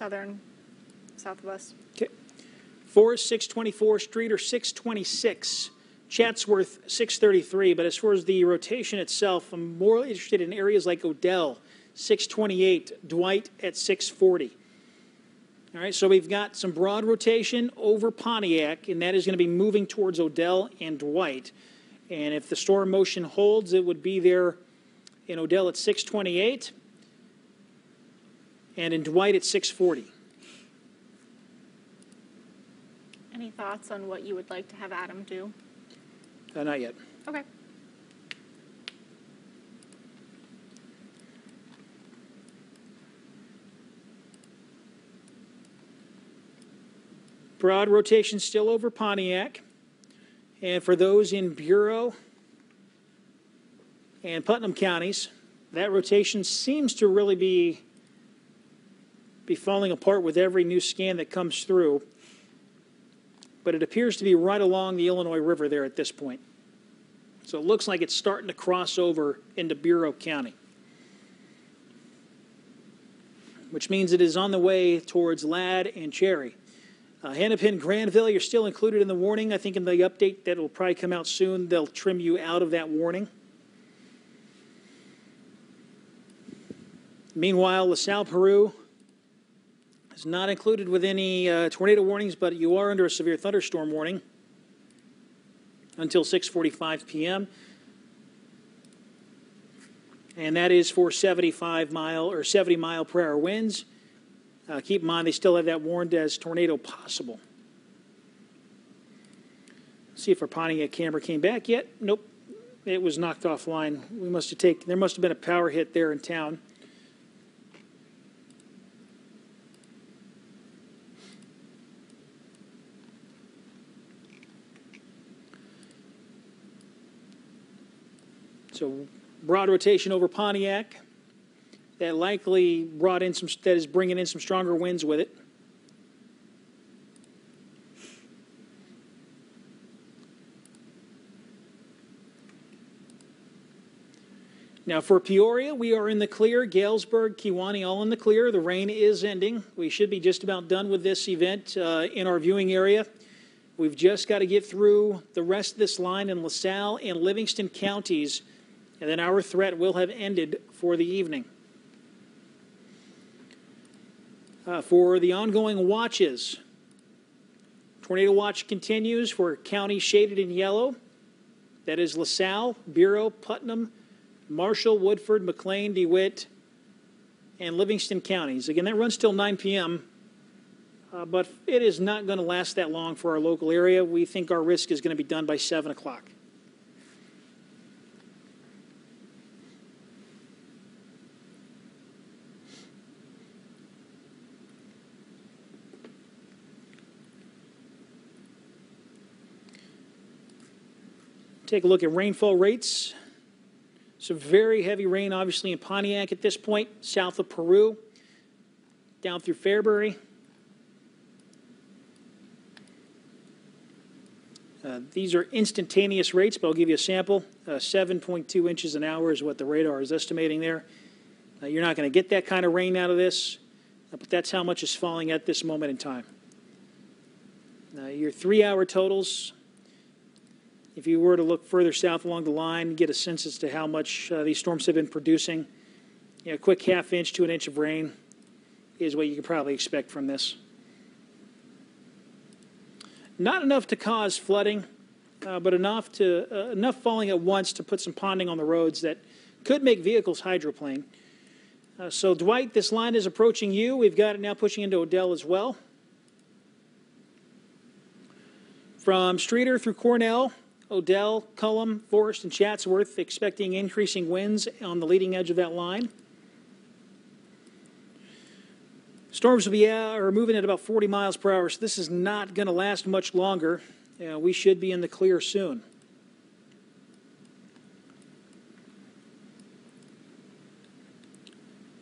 Southern, southwest. Okay. Forrest, 624, Streator 626, Chatsworth, 633. But as far as the rotation itself, I'm more interested in areas like Odell, 628, Dwight at 640. All right, so we've got some broad rotation over Pontiac, and that is going to be moving towards Odell and Dwight. And if the storm motion holds, it would be there in Odell at 628 and in Dwight at 640. Any thoughts on what you would like to have Adam do? Uh, not yet. Okay. Broad rotation still over Pontiac. And for those in Bureau and Putnam counties, that rotation seems to really be be falling apart with every new scan that comes through. But it appears to be right along the Illinois River there at this point. So it looks like it's starting to cross over into Bureau County. Which means it is on the way towards Ladd and Cherry. Uh, Hennepin, Granville, you're still included in the warning. I think in the update that will probably come out soon, they'll trim you out of that warning. Meanwhile, LaSalle, Peru is not included with any uh, tornado warnings, but you are under a severe thunderstorm warning until 6:45 p.m. And that is for 75 mile or 70 mile per hour winds. Uh, keep in mind, they still have that warned as tornado possible. See if our Pontiac camera came back yet. Nope, it was knocked offline. We must have taken. There must have been a power hit there in town. So broad rotation over Pontiac. That likely brought in some. That is bringing in some stronger winds with it. Now for Peoria, we are in the clear. Galesburg, Kewanee, all in the clear. The rain is ending. We should be just about done with this event uh, in our viewing area. We've just got to get through the rest of this line in LaSalle and Livingston counties, and then our threat will have ended for the evening. Uh, for the ongoing watches, tornado watch continues for counties shaded in yellow. That is LaSalle, Bureau, Putnam, Marshall, Woodford, McLean, DeWitt, and Livingston counties. Again, that runs till 9 p.m., uh, but it is not going to last that long for our local area. We think our risk is going to be done by 7 o'clock. Take a look at rainfall rates. Some very heavy rain, obviously, in Pontiac at this point, south of Peru, down through Fairbury. Uh, these are instantaneous rates, but I'll give you a sample. Uh, 7.2 inches an hour is what the radar is estimating there. Uh, you're not going to get that kind of rain out of this, uh, but that's how much is falling at this moment in time. Uh, your three hour totals if you were to look further south along the line, get a sense as to how much uh, these storms have been producing, you know, a quick half inch to an inch of rain is what you could probably expect from this. Not enough to cause flooding, uh, but enough to uh, enough falling at once to put some ponding on the roads that could make vehicles hydroplane. Uh, so Dwight, this line is approaching you. We've got it now pushing into Odell as well. From Streator through Cornell, Odell, Cullom, Forrest, and Chatsworth expecting increasing winds on the leading edge of that line. Storms will be uh, are moving at about 40 miles per hour, so this is not going to last much longer. Uh, we should be in the clear soon.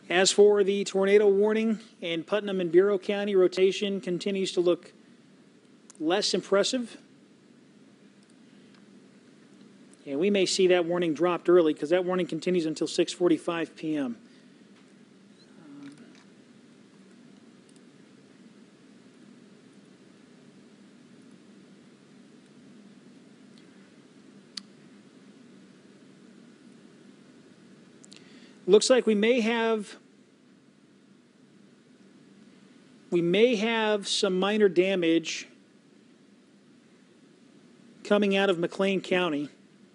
As for the tornado warning in Putnam and Bureau County, rotation continues to look less impressive. And we may see that warning dropped early because that warning continues until 6:45 p.m. Looks like we may have we may have some minor damage coming out of McLean County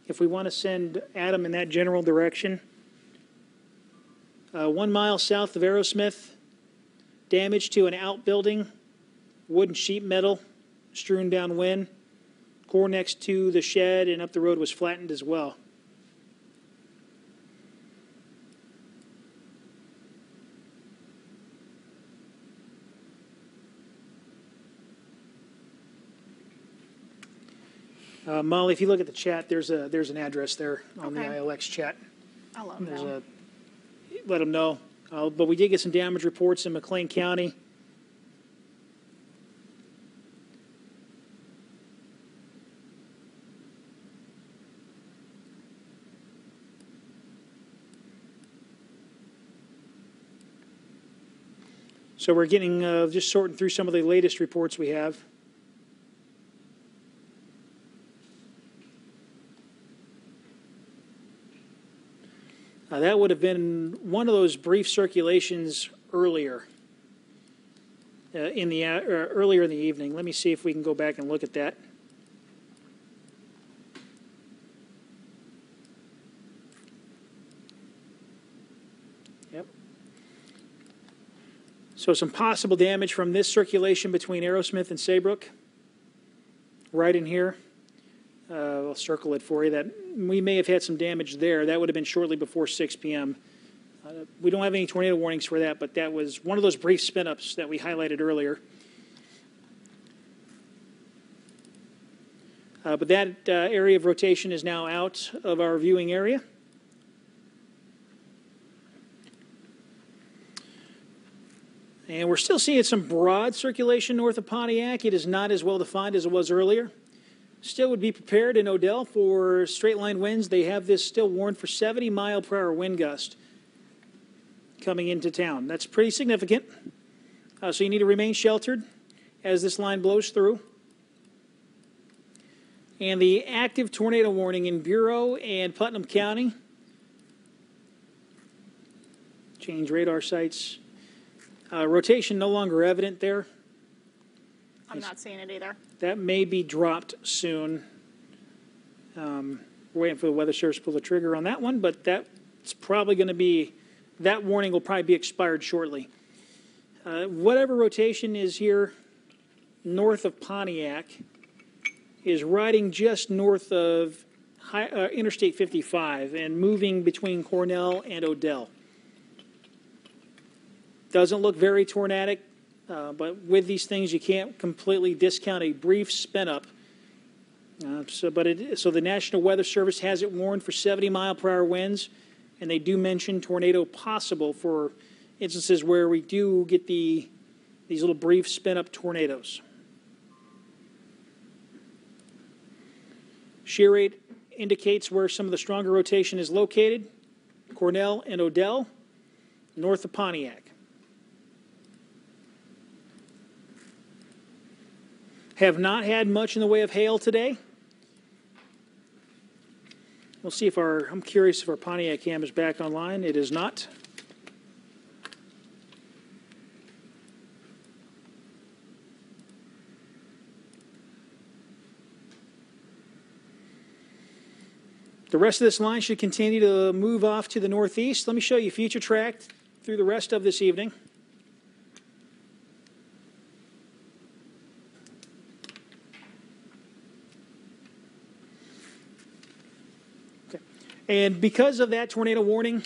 if we want to send Adam in that general direction. Uh, one mile south of Arrowsmith, damage to an outbuilding, wooden sheet metal strewn downwind. Core next to the shed and up the road was flattened as well. Uh, Molly, if you look at the chat, there's a there's an address there on the ILX chat. I'll let 'em There's know. a let them know. Uh, but we did get some damage reports in McLean County. So we're getting uh, just sorting through some of the latest reports we have. Uh, that would have been one of those brief circulations earlier uh, in the uh, earlier in the evening. Let me see if we can go back and look at that. Yep. So some possible damage from this circulation between Arrowsmith and Saybrook, right in here. Uh, I'll circle it for you. That we may have had some damage there. That would have been shortly before 6 p.m. Uh, we don't have any tornado warnings for that, but that was one of those brief spin ups that we highlighted earlier. Uh, but that uh, area of rotation is now out of our viewing area. And we're still seeing some broad circulation north of Pontiac. It is not as well defined as it was earlier. Still would be prepared in Odell for straight line winds. They have this still warned for 70 mile per hour wind gust coming into town. That's pretty significant. Uh, so you need to remain sheltered as this line blows through. And the active tornado warning in Bureau and Putnam County. Change radar sites. Uh, rotation no longer evident there. I'm not seeing it either. That may be dropped soon. Um, we're waiting for the weather service to pull the trigger on that one, but that's probably going to be, that warning will probably be expired shortly. Uh, whatever rotation is here north of Pontiac is riding just north of high, uh, Interstate 55 and moving between Cornell and Odell. Doesn't look very tornadic, uh, but with these things, you can't completely discount a brief spin up. Uh, so, but it, so the National Weather Service has it warned for 70 mile per hour winds, and they do mention tornado possible for instances where we do get the these little brief spin up tornadoes. Shear rate indicates where some of the stronger rotation is located Cornell and Odell, north of Pontiac. Have not had much in the way of hail today. We'll see if our, I'm curious if our Pontiac cam is back online. It is not. The rest of this line should continue to move off to the northeast. Let me show you future track through the rest of this evening. And because of that tornado warning,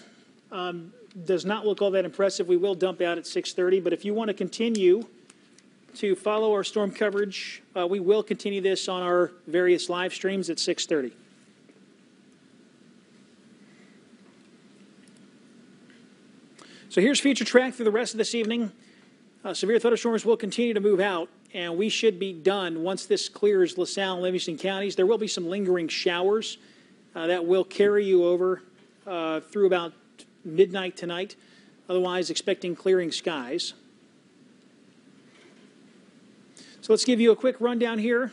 um, does not look all that impressive. We will dump out at 6:30. But if you want to continue to follow our storm coverage, uh, we will continue this on our various live streams at 6:30. So here's future track through the rest of this evening. Uh, severe thunderstorms will continue to move out, and we should be done once this clears LaSalle and Livingston counties. There will be some lingering showers that will carry you over uh, through about midnight tonight. Otherwise, expecting clearing skies. So let's give you a quick rundown here.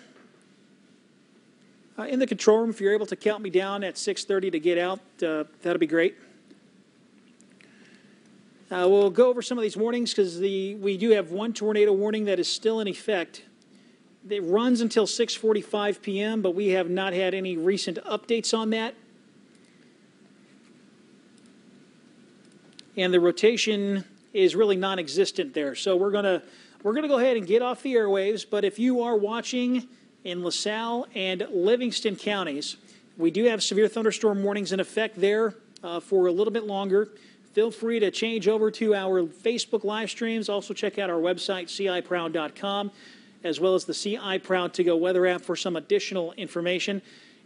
Uh, in the control room, if you're able to count me down at 6:30 to get out, uh, that'll be great. Uh, we'll go over some of these warnings because the we do have one tornado warning that is still in effect. It runs until 6:45 p.m., but we have not had any recent updates on that. And the rotation is really non-existent there. So we're gonna we're gonna go ahead and get off the airwaves. But if you are watching in LaSalle and Livingston counties, we do have severe thunderstorm warnings in effect there uh, for a little bit longer feel free to change over to our Facebook live streams. Also, check out our website, ciproud.com, as well as the CI Proud to Go weather app for some additional information.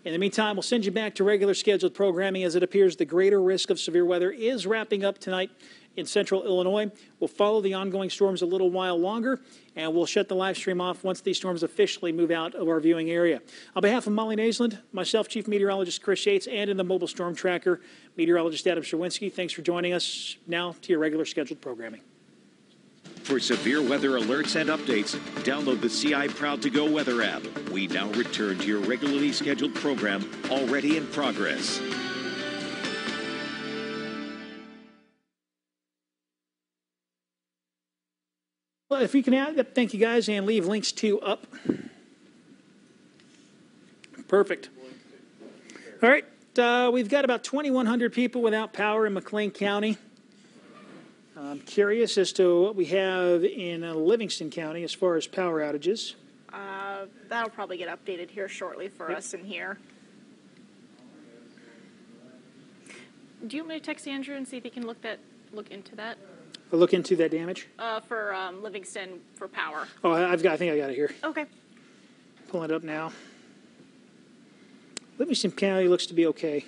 In the meantime, we'll send you back to regular scheduled programming as it appears the greater risk of severe weather is wrapping up tonight in central Illinois. We'll follow the ongoing storms a little while longer, and we'll shut the live stream off once these storms officially move out of our viewing area. On behalf of Molly Naisland, myself, Chief Meteorologist Chris Yates, and in the mobile storm tracker, Meteorologist Adam Sherwinski, thanks for joining us. Now to your regular scheduled programming. For severe weather alerts and updates, download the CI Proud to Go weather app. We now return to your regularly scheduled program, already in progress. Well, if we can add, thank you guys, and leave links to up. Perfect. All right, uh, we've got about 2,100 people without power in McLean County. I'm curious as to what we have in uh, Livingston County as far as power outages. Uh, that'll probably get updated here shortly for Yep. us in here. Do you want me to text Andrew and see if he can look that look into that I'll look into that damage. uh, for um, Livingston for power? Oh, I- I've got. I think I got it here. Okay. Pulling it up now. Livingston County looks to be okay.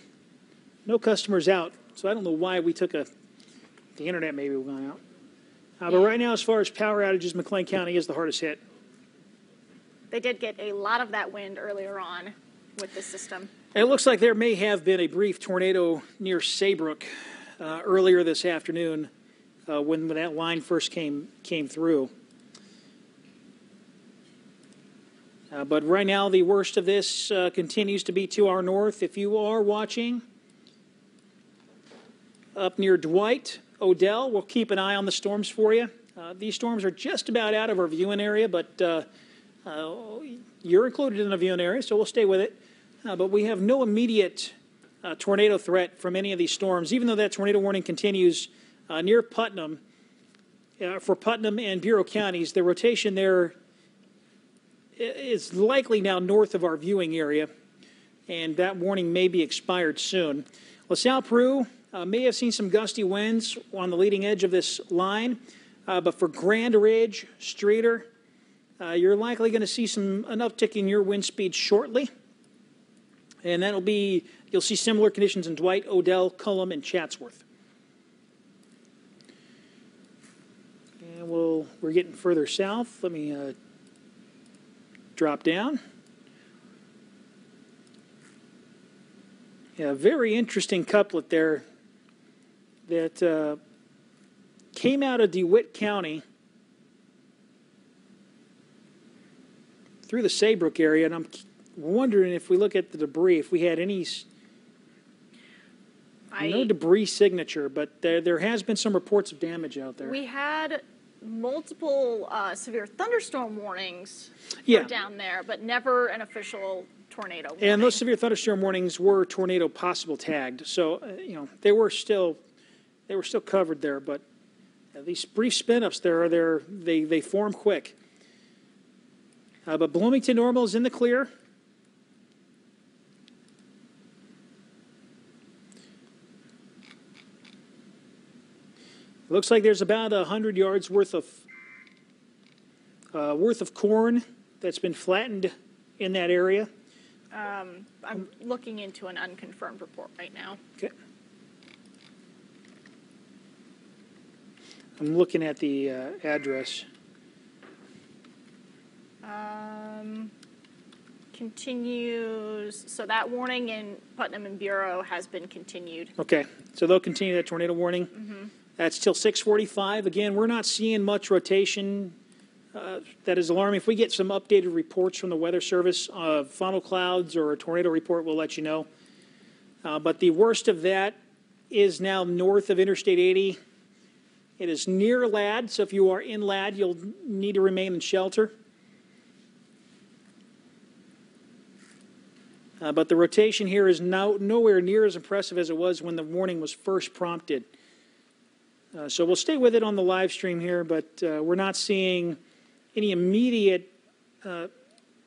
No customers out, so I don't know why we took a. The internet maybe went out. Uh, but right now, as far as power outages, McLean County is the hardest hit. They did get a lot of that wind earlier on with the system. And it looks like there may have been a brief tornado near Saybrook uh, earlier this afternoon uh, when, when that line first came came through. Uh, but right now, the worst of this uh, continues to be to our north. If you are watching up near Dwight, Odell, we'll keep an eye on the storms for you. Uh, these storms are just about out of our viewing area, but uh, uh, you're included in the viewing area, so we'll stay with it. Uh, but we have no immediate uh, tornado threat from any of these storms, even though that tornado warning continues uh, near Putnam. For Putnam and Bureau counties, the rotation there is likely now north of our viewing area, and that warning may be expired soon. LaSalle, Peru uh, may have seen some gusty winds on the leading edge of this line, uh, but for Grand Ridge, Streator, uh, you're likely going to see some an uptick in your wind speed shortly. And that'll be, you'll see similar conditions in Dwight, Odell, Cullom, and Chatsworth. And we'll, we're getting further south. Let me uh, drop down. Yeah, very interesting couplet there that uh, came out of DeWitt County through the Saybrook area, and I'm wondering if we look at the debris, if we had any s- no debris signature, but there there has been some reports of damage out there. we had multiple uh, severe thunderstorm warnings Yeah. down there, but never an official tornado warning. and those severe thunderstorm warnings were tornado possible tagged, so uh, you know they were still they were still covered there. But these brief spin ups there are there they they form quick. Uh, but Bloomington normal is in the clear. Looks like there's about a hundred yards worth of uh, worth of corn that's been flattened in that area. I'm looking into an unconfirmed report right now. Okay. I'm looking at the uh, address. Um, continues, so that warning in Putnam and Bureau has been continued. Okay, so they'll continue that tornado warning. That's till 6:45. Again, we're not seeing much rotation. Uh, that is alarming. If we get some updated reports from the Weather Service of funnel clouds or a tornado report, we'll let you know. Uh, but the worst of that is now north of Interstate 80. It is near Ladd, so if you are in Ladd, you'll need to remain in shelter. Uh, but the rotation here is now nowhere near as impressive as it was when the warning was first prompted. Uh, so we'll stay with it on the live stream here, but uh, we're not seeing any immediate uh,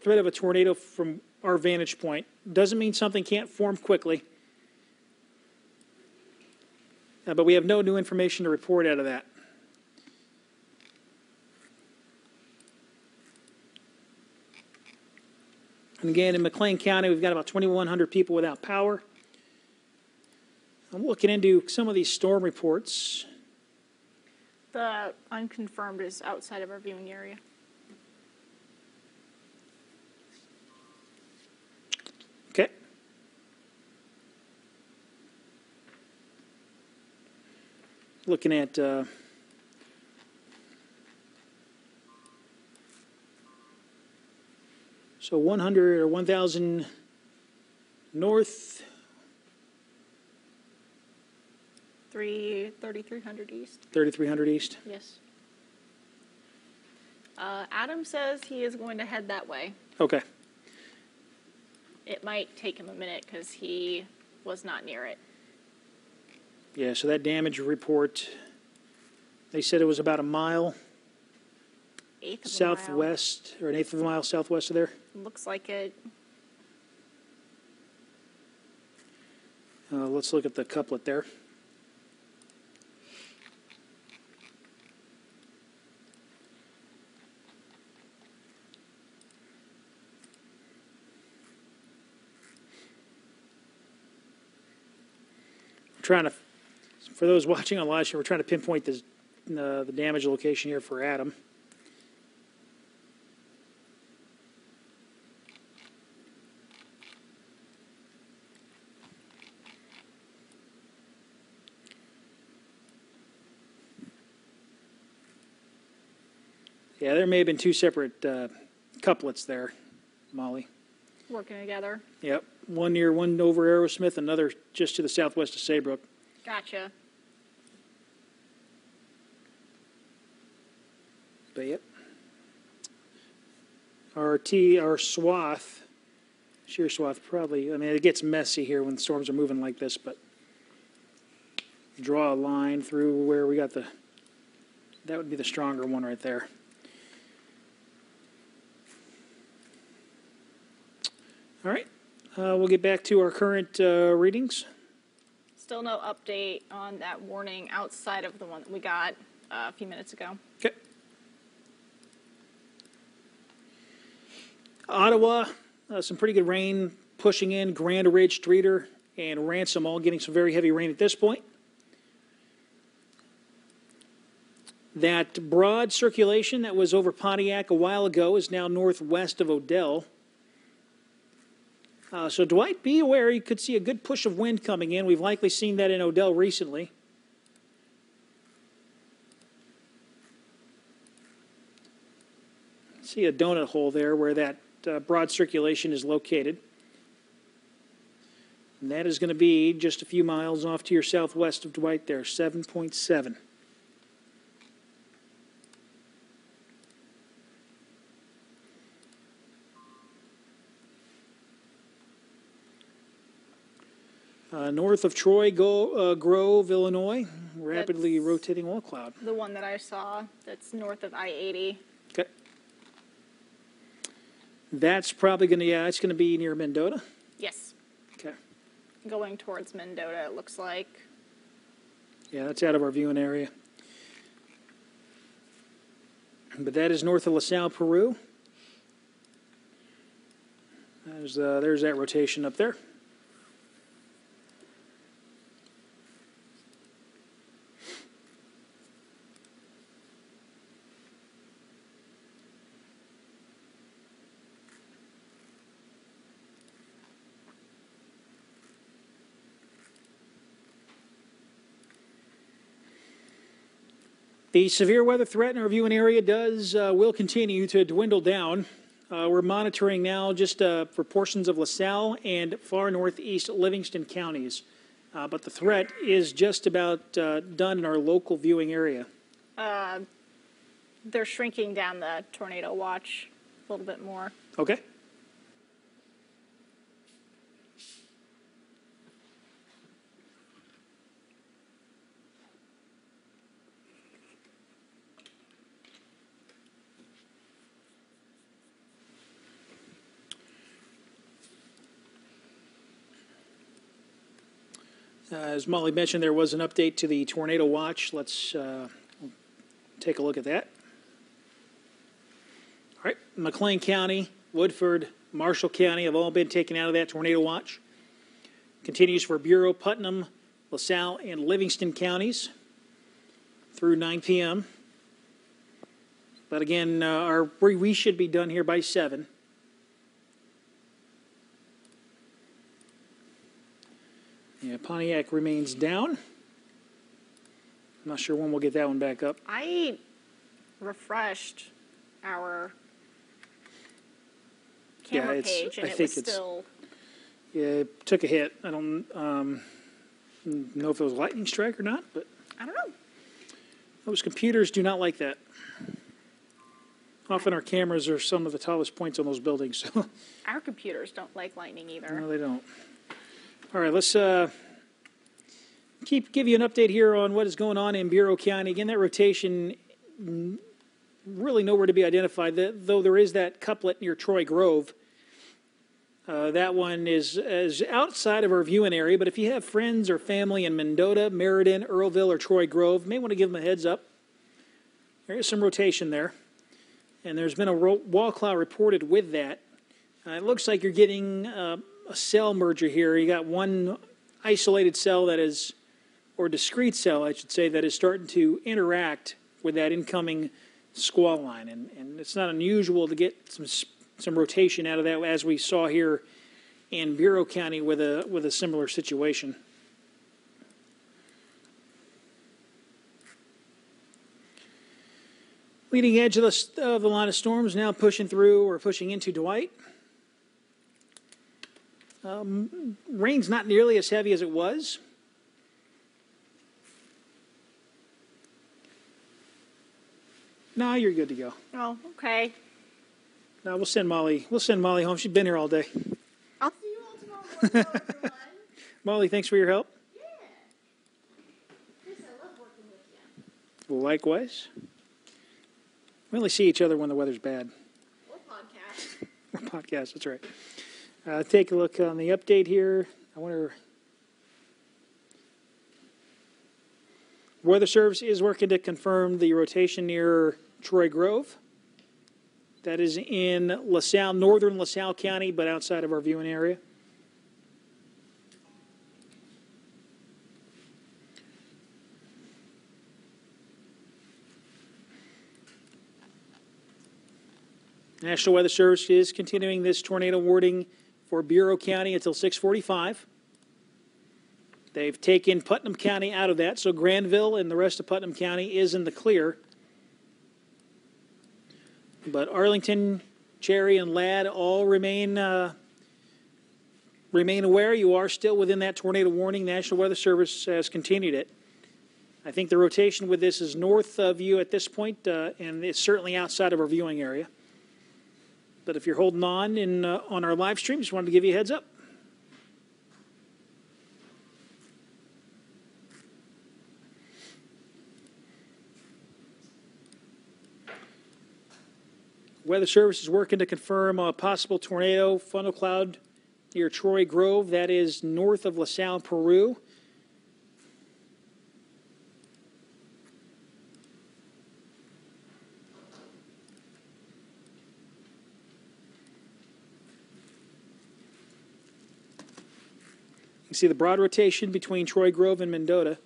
threat of a tornado from our vantage point. Doesn't mean something can't form quickly. Uh, but we have no new information to report out of that. And again, in McLean County, we've got about 2,100 people without power. I'm looking into some of these storm reports. The unconfirmed is outside of our viewing area. Okay. Looking at uh, so 100 or 1,000 north, Three, 3,300 east, 3,300 east. yes. Uh, Adam says he is going to head that way. Okay. It might take him a minute because he was not near it. Yeah, so that damage report, they said it was about a mile Eighth of southwest, or an eighth of a mile southwest of there. Looks like it. Uh, let's look at the couplet there. trying to, for those watching on live stream, we're trying to pinpoint this, uh, the damage location here for Adam. Yeah, there may have been two separate uh, couplets there, Molly. Working together. Yep, one near one over Arrowsmith, another just to the southwest of Saybrook. Gotcha. But yep. Our T, our swath, shear swath, probably. I mean, it gets messy here when storms are moving like this, but draw a line through where we got the. That would be the stronger one right there. All right, uh, we'll get back to our current uh, readings. Still no update on that warning outside of the one that we got uh, a few minutes ago. Okay. Ottawa, uh, some pretty good rain pushing in. Grand Ridge, Streator, and Ransom all getting some very heavy rain at this point. That broad circulation that was over Pontiac a while ago is now northwest of Odell. Uh, so, Dwight, be aware you could see a good push of wind coming in. We've likely seen that in Odell recently. See a donut hole there where that uh, broad circulation is located. And that is going to be just a few miles off to your southwest of Dwight there, 7.7. Uh, north of Troy Go, uh, Grove, Illinois, rapidly That's- rotating wall cloud. The one that I saw that's north of I 80. Okay. That's probably going to, yeah, it's going to be near Mendota. Yes. Okay. Going towards Mendota, it looks like. Yeah, that's out of our viewing area. But that is north of LaSalle, Peru. There's, uh, there's that rotation up there. The severe weather threat in our viewing area does, uh, will continue to dwindle down. Uh, we're monitoring now just uh, for portions of LaSalle and far northeast Livingston counties. Uh, but the threat is just about uh, done in our local viewing area. They're shrinking down the tornado watch a little bit more. Okay? Uh, As Molly mentioned, there was an update to the tornado watch. Let's uh, take a look at that. All right, McLean County, Woodford, Marshall County have all been taken out of that tornado watch. Continues for Bureau, Putnam, LaSalle, and Livingston counties through 9 p.m. But again, uh, our, we, we should be done here by 7. Yeah, Pontiac remains down. I'm not sure when we'll get that one back up. I refreshed our camera it's- page and I it think was it's- still. Yeah, it took a hit. I don't um, know if it was a lightning strike or not, but I don't know. those computers do not like that. Often our cameras are some of the tallest points on those buildings, so Our computers don't like lightning either. no, they don't. All right, let's uh, keep give you an update here on what is going on in Bureau County. Again, that rotation mm, really nowhere to be identified. Though there is that couplet near Troy Grove. Uh, that one is is outside of our viewing area, but if you have friends or family in Mendota, Meriden, Earlville, or Troy Grove, may want to give them a heads up. There is some rotation there, and there's been a ro- wall cloud reported with that. Uh, it looks like you're getting uh, a cell merger here. You got one isolated cell that is, or discrete cell, I should say, that is starting to interact with that incoming squall line, and, and it's not unusual to get some some rotation out of that, as we saw here in Bureau County with a with a similar situation. Leading edge of the, of the line of storms now pushing through or pushing into Dwight. Um, rain's not nearly as heavy as it was. No, you're good to go. Oh, okay. No, we'll send Molly. We'll send Molly home. She's been here all day. I'll See you all tomorrow morning, everyone. Molly, thanks for your help. Yeah. Chris, I love working with you. Likewise. We only see each other when the weather's bad. Or podcast. Podcast, that's right. Uh, take a look on the update here. I wonder. Weather Service is working to confirm the rotation near Troy Grove. That is in LaSalle, northern LaSalle County, but outside of our viewing area. National Weather Service is continuing this tornado warning for Bureau County until 645. They've taken Putnam County out of that, so Granville and the rest of Putnam County is in the clear. But Arlington, Cherry, and Ladd all remain uh, remain aware. You are still within that tornado warning. National Weather Service has continued it. I think the rotation with this is north of you at this point, uh, and it's certainly outside of our viewing area. But if you're holding on in uh, on our live stream, just wanted to give you a heads up. Weather Service is working to confirm a possible tornado funnel cloud near Troy Grove. That is north of LaSalle, Peru. You can see the broad rotation between Troy Grove and Mendota.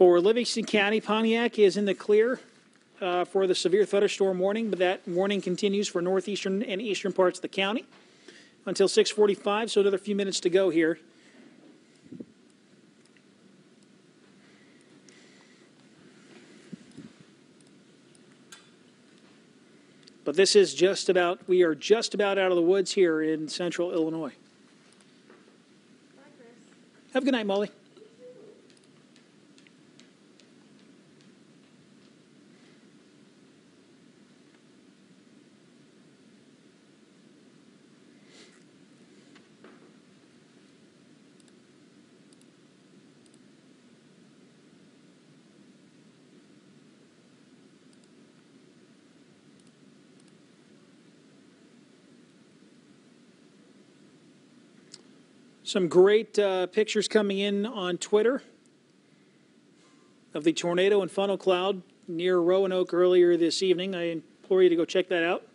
For Livingston County, Pontiac is in the clear uh, for the severe thunderstorm warning, but that warning continues for northeastern and eastern parts of the county. until 6:45, so another few minutes to go here. But this is just about, we are just about out of the woods here in central Illinois. Bye, Chris. Have a good night, Molly. Some great uh, pictures coming in on Twitter of the tornado and funnel cloud near Roanoke earlier this evening. I implore you to go check that out.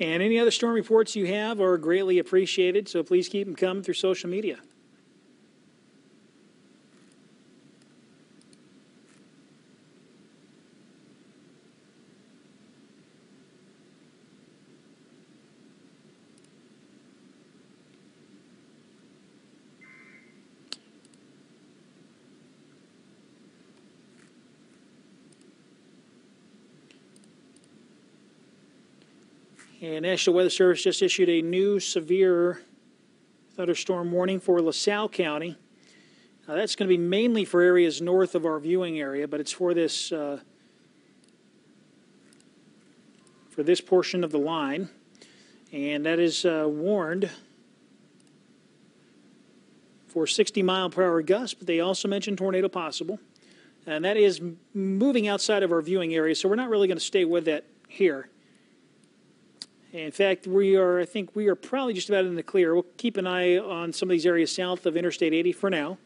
And any other storm reports you have are greatly appreciated, so please keep them coming through social media. And National Weather Service just issued a new severe thunderstorm warning for LaSalle County. Now, that's going to be mainly for areas north of our viewing area, but it's for this uh, for this portion of the line, and that is uh, warned for 60 mile per hour gusts. But they also mentioned tornado possible, and that is moving outside of our viewing area. So we're not really going to stay with that here. In fact, we are, I think we are probably just about in the clear. We'll keep an eye on some of these areas south of Interstate 80 for now.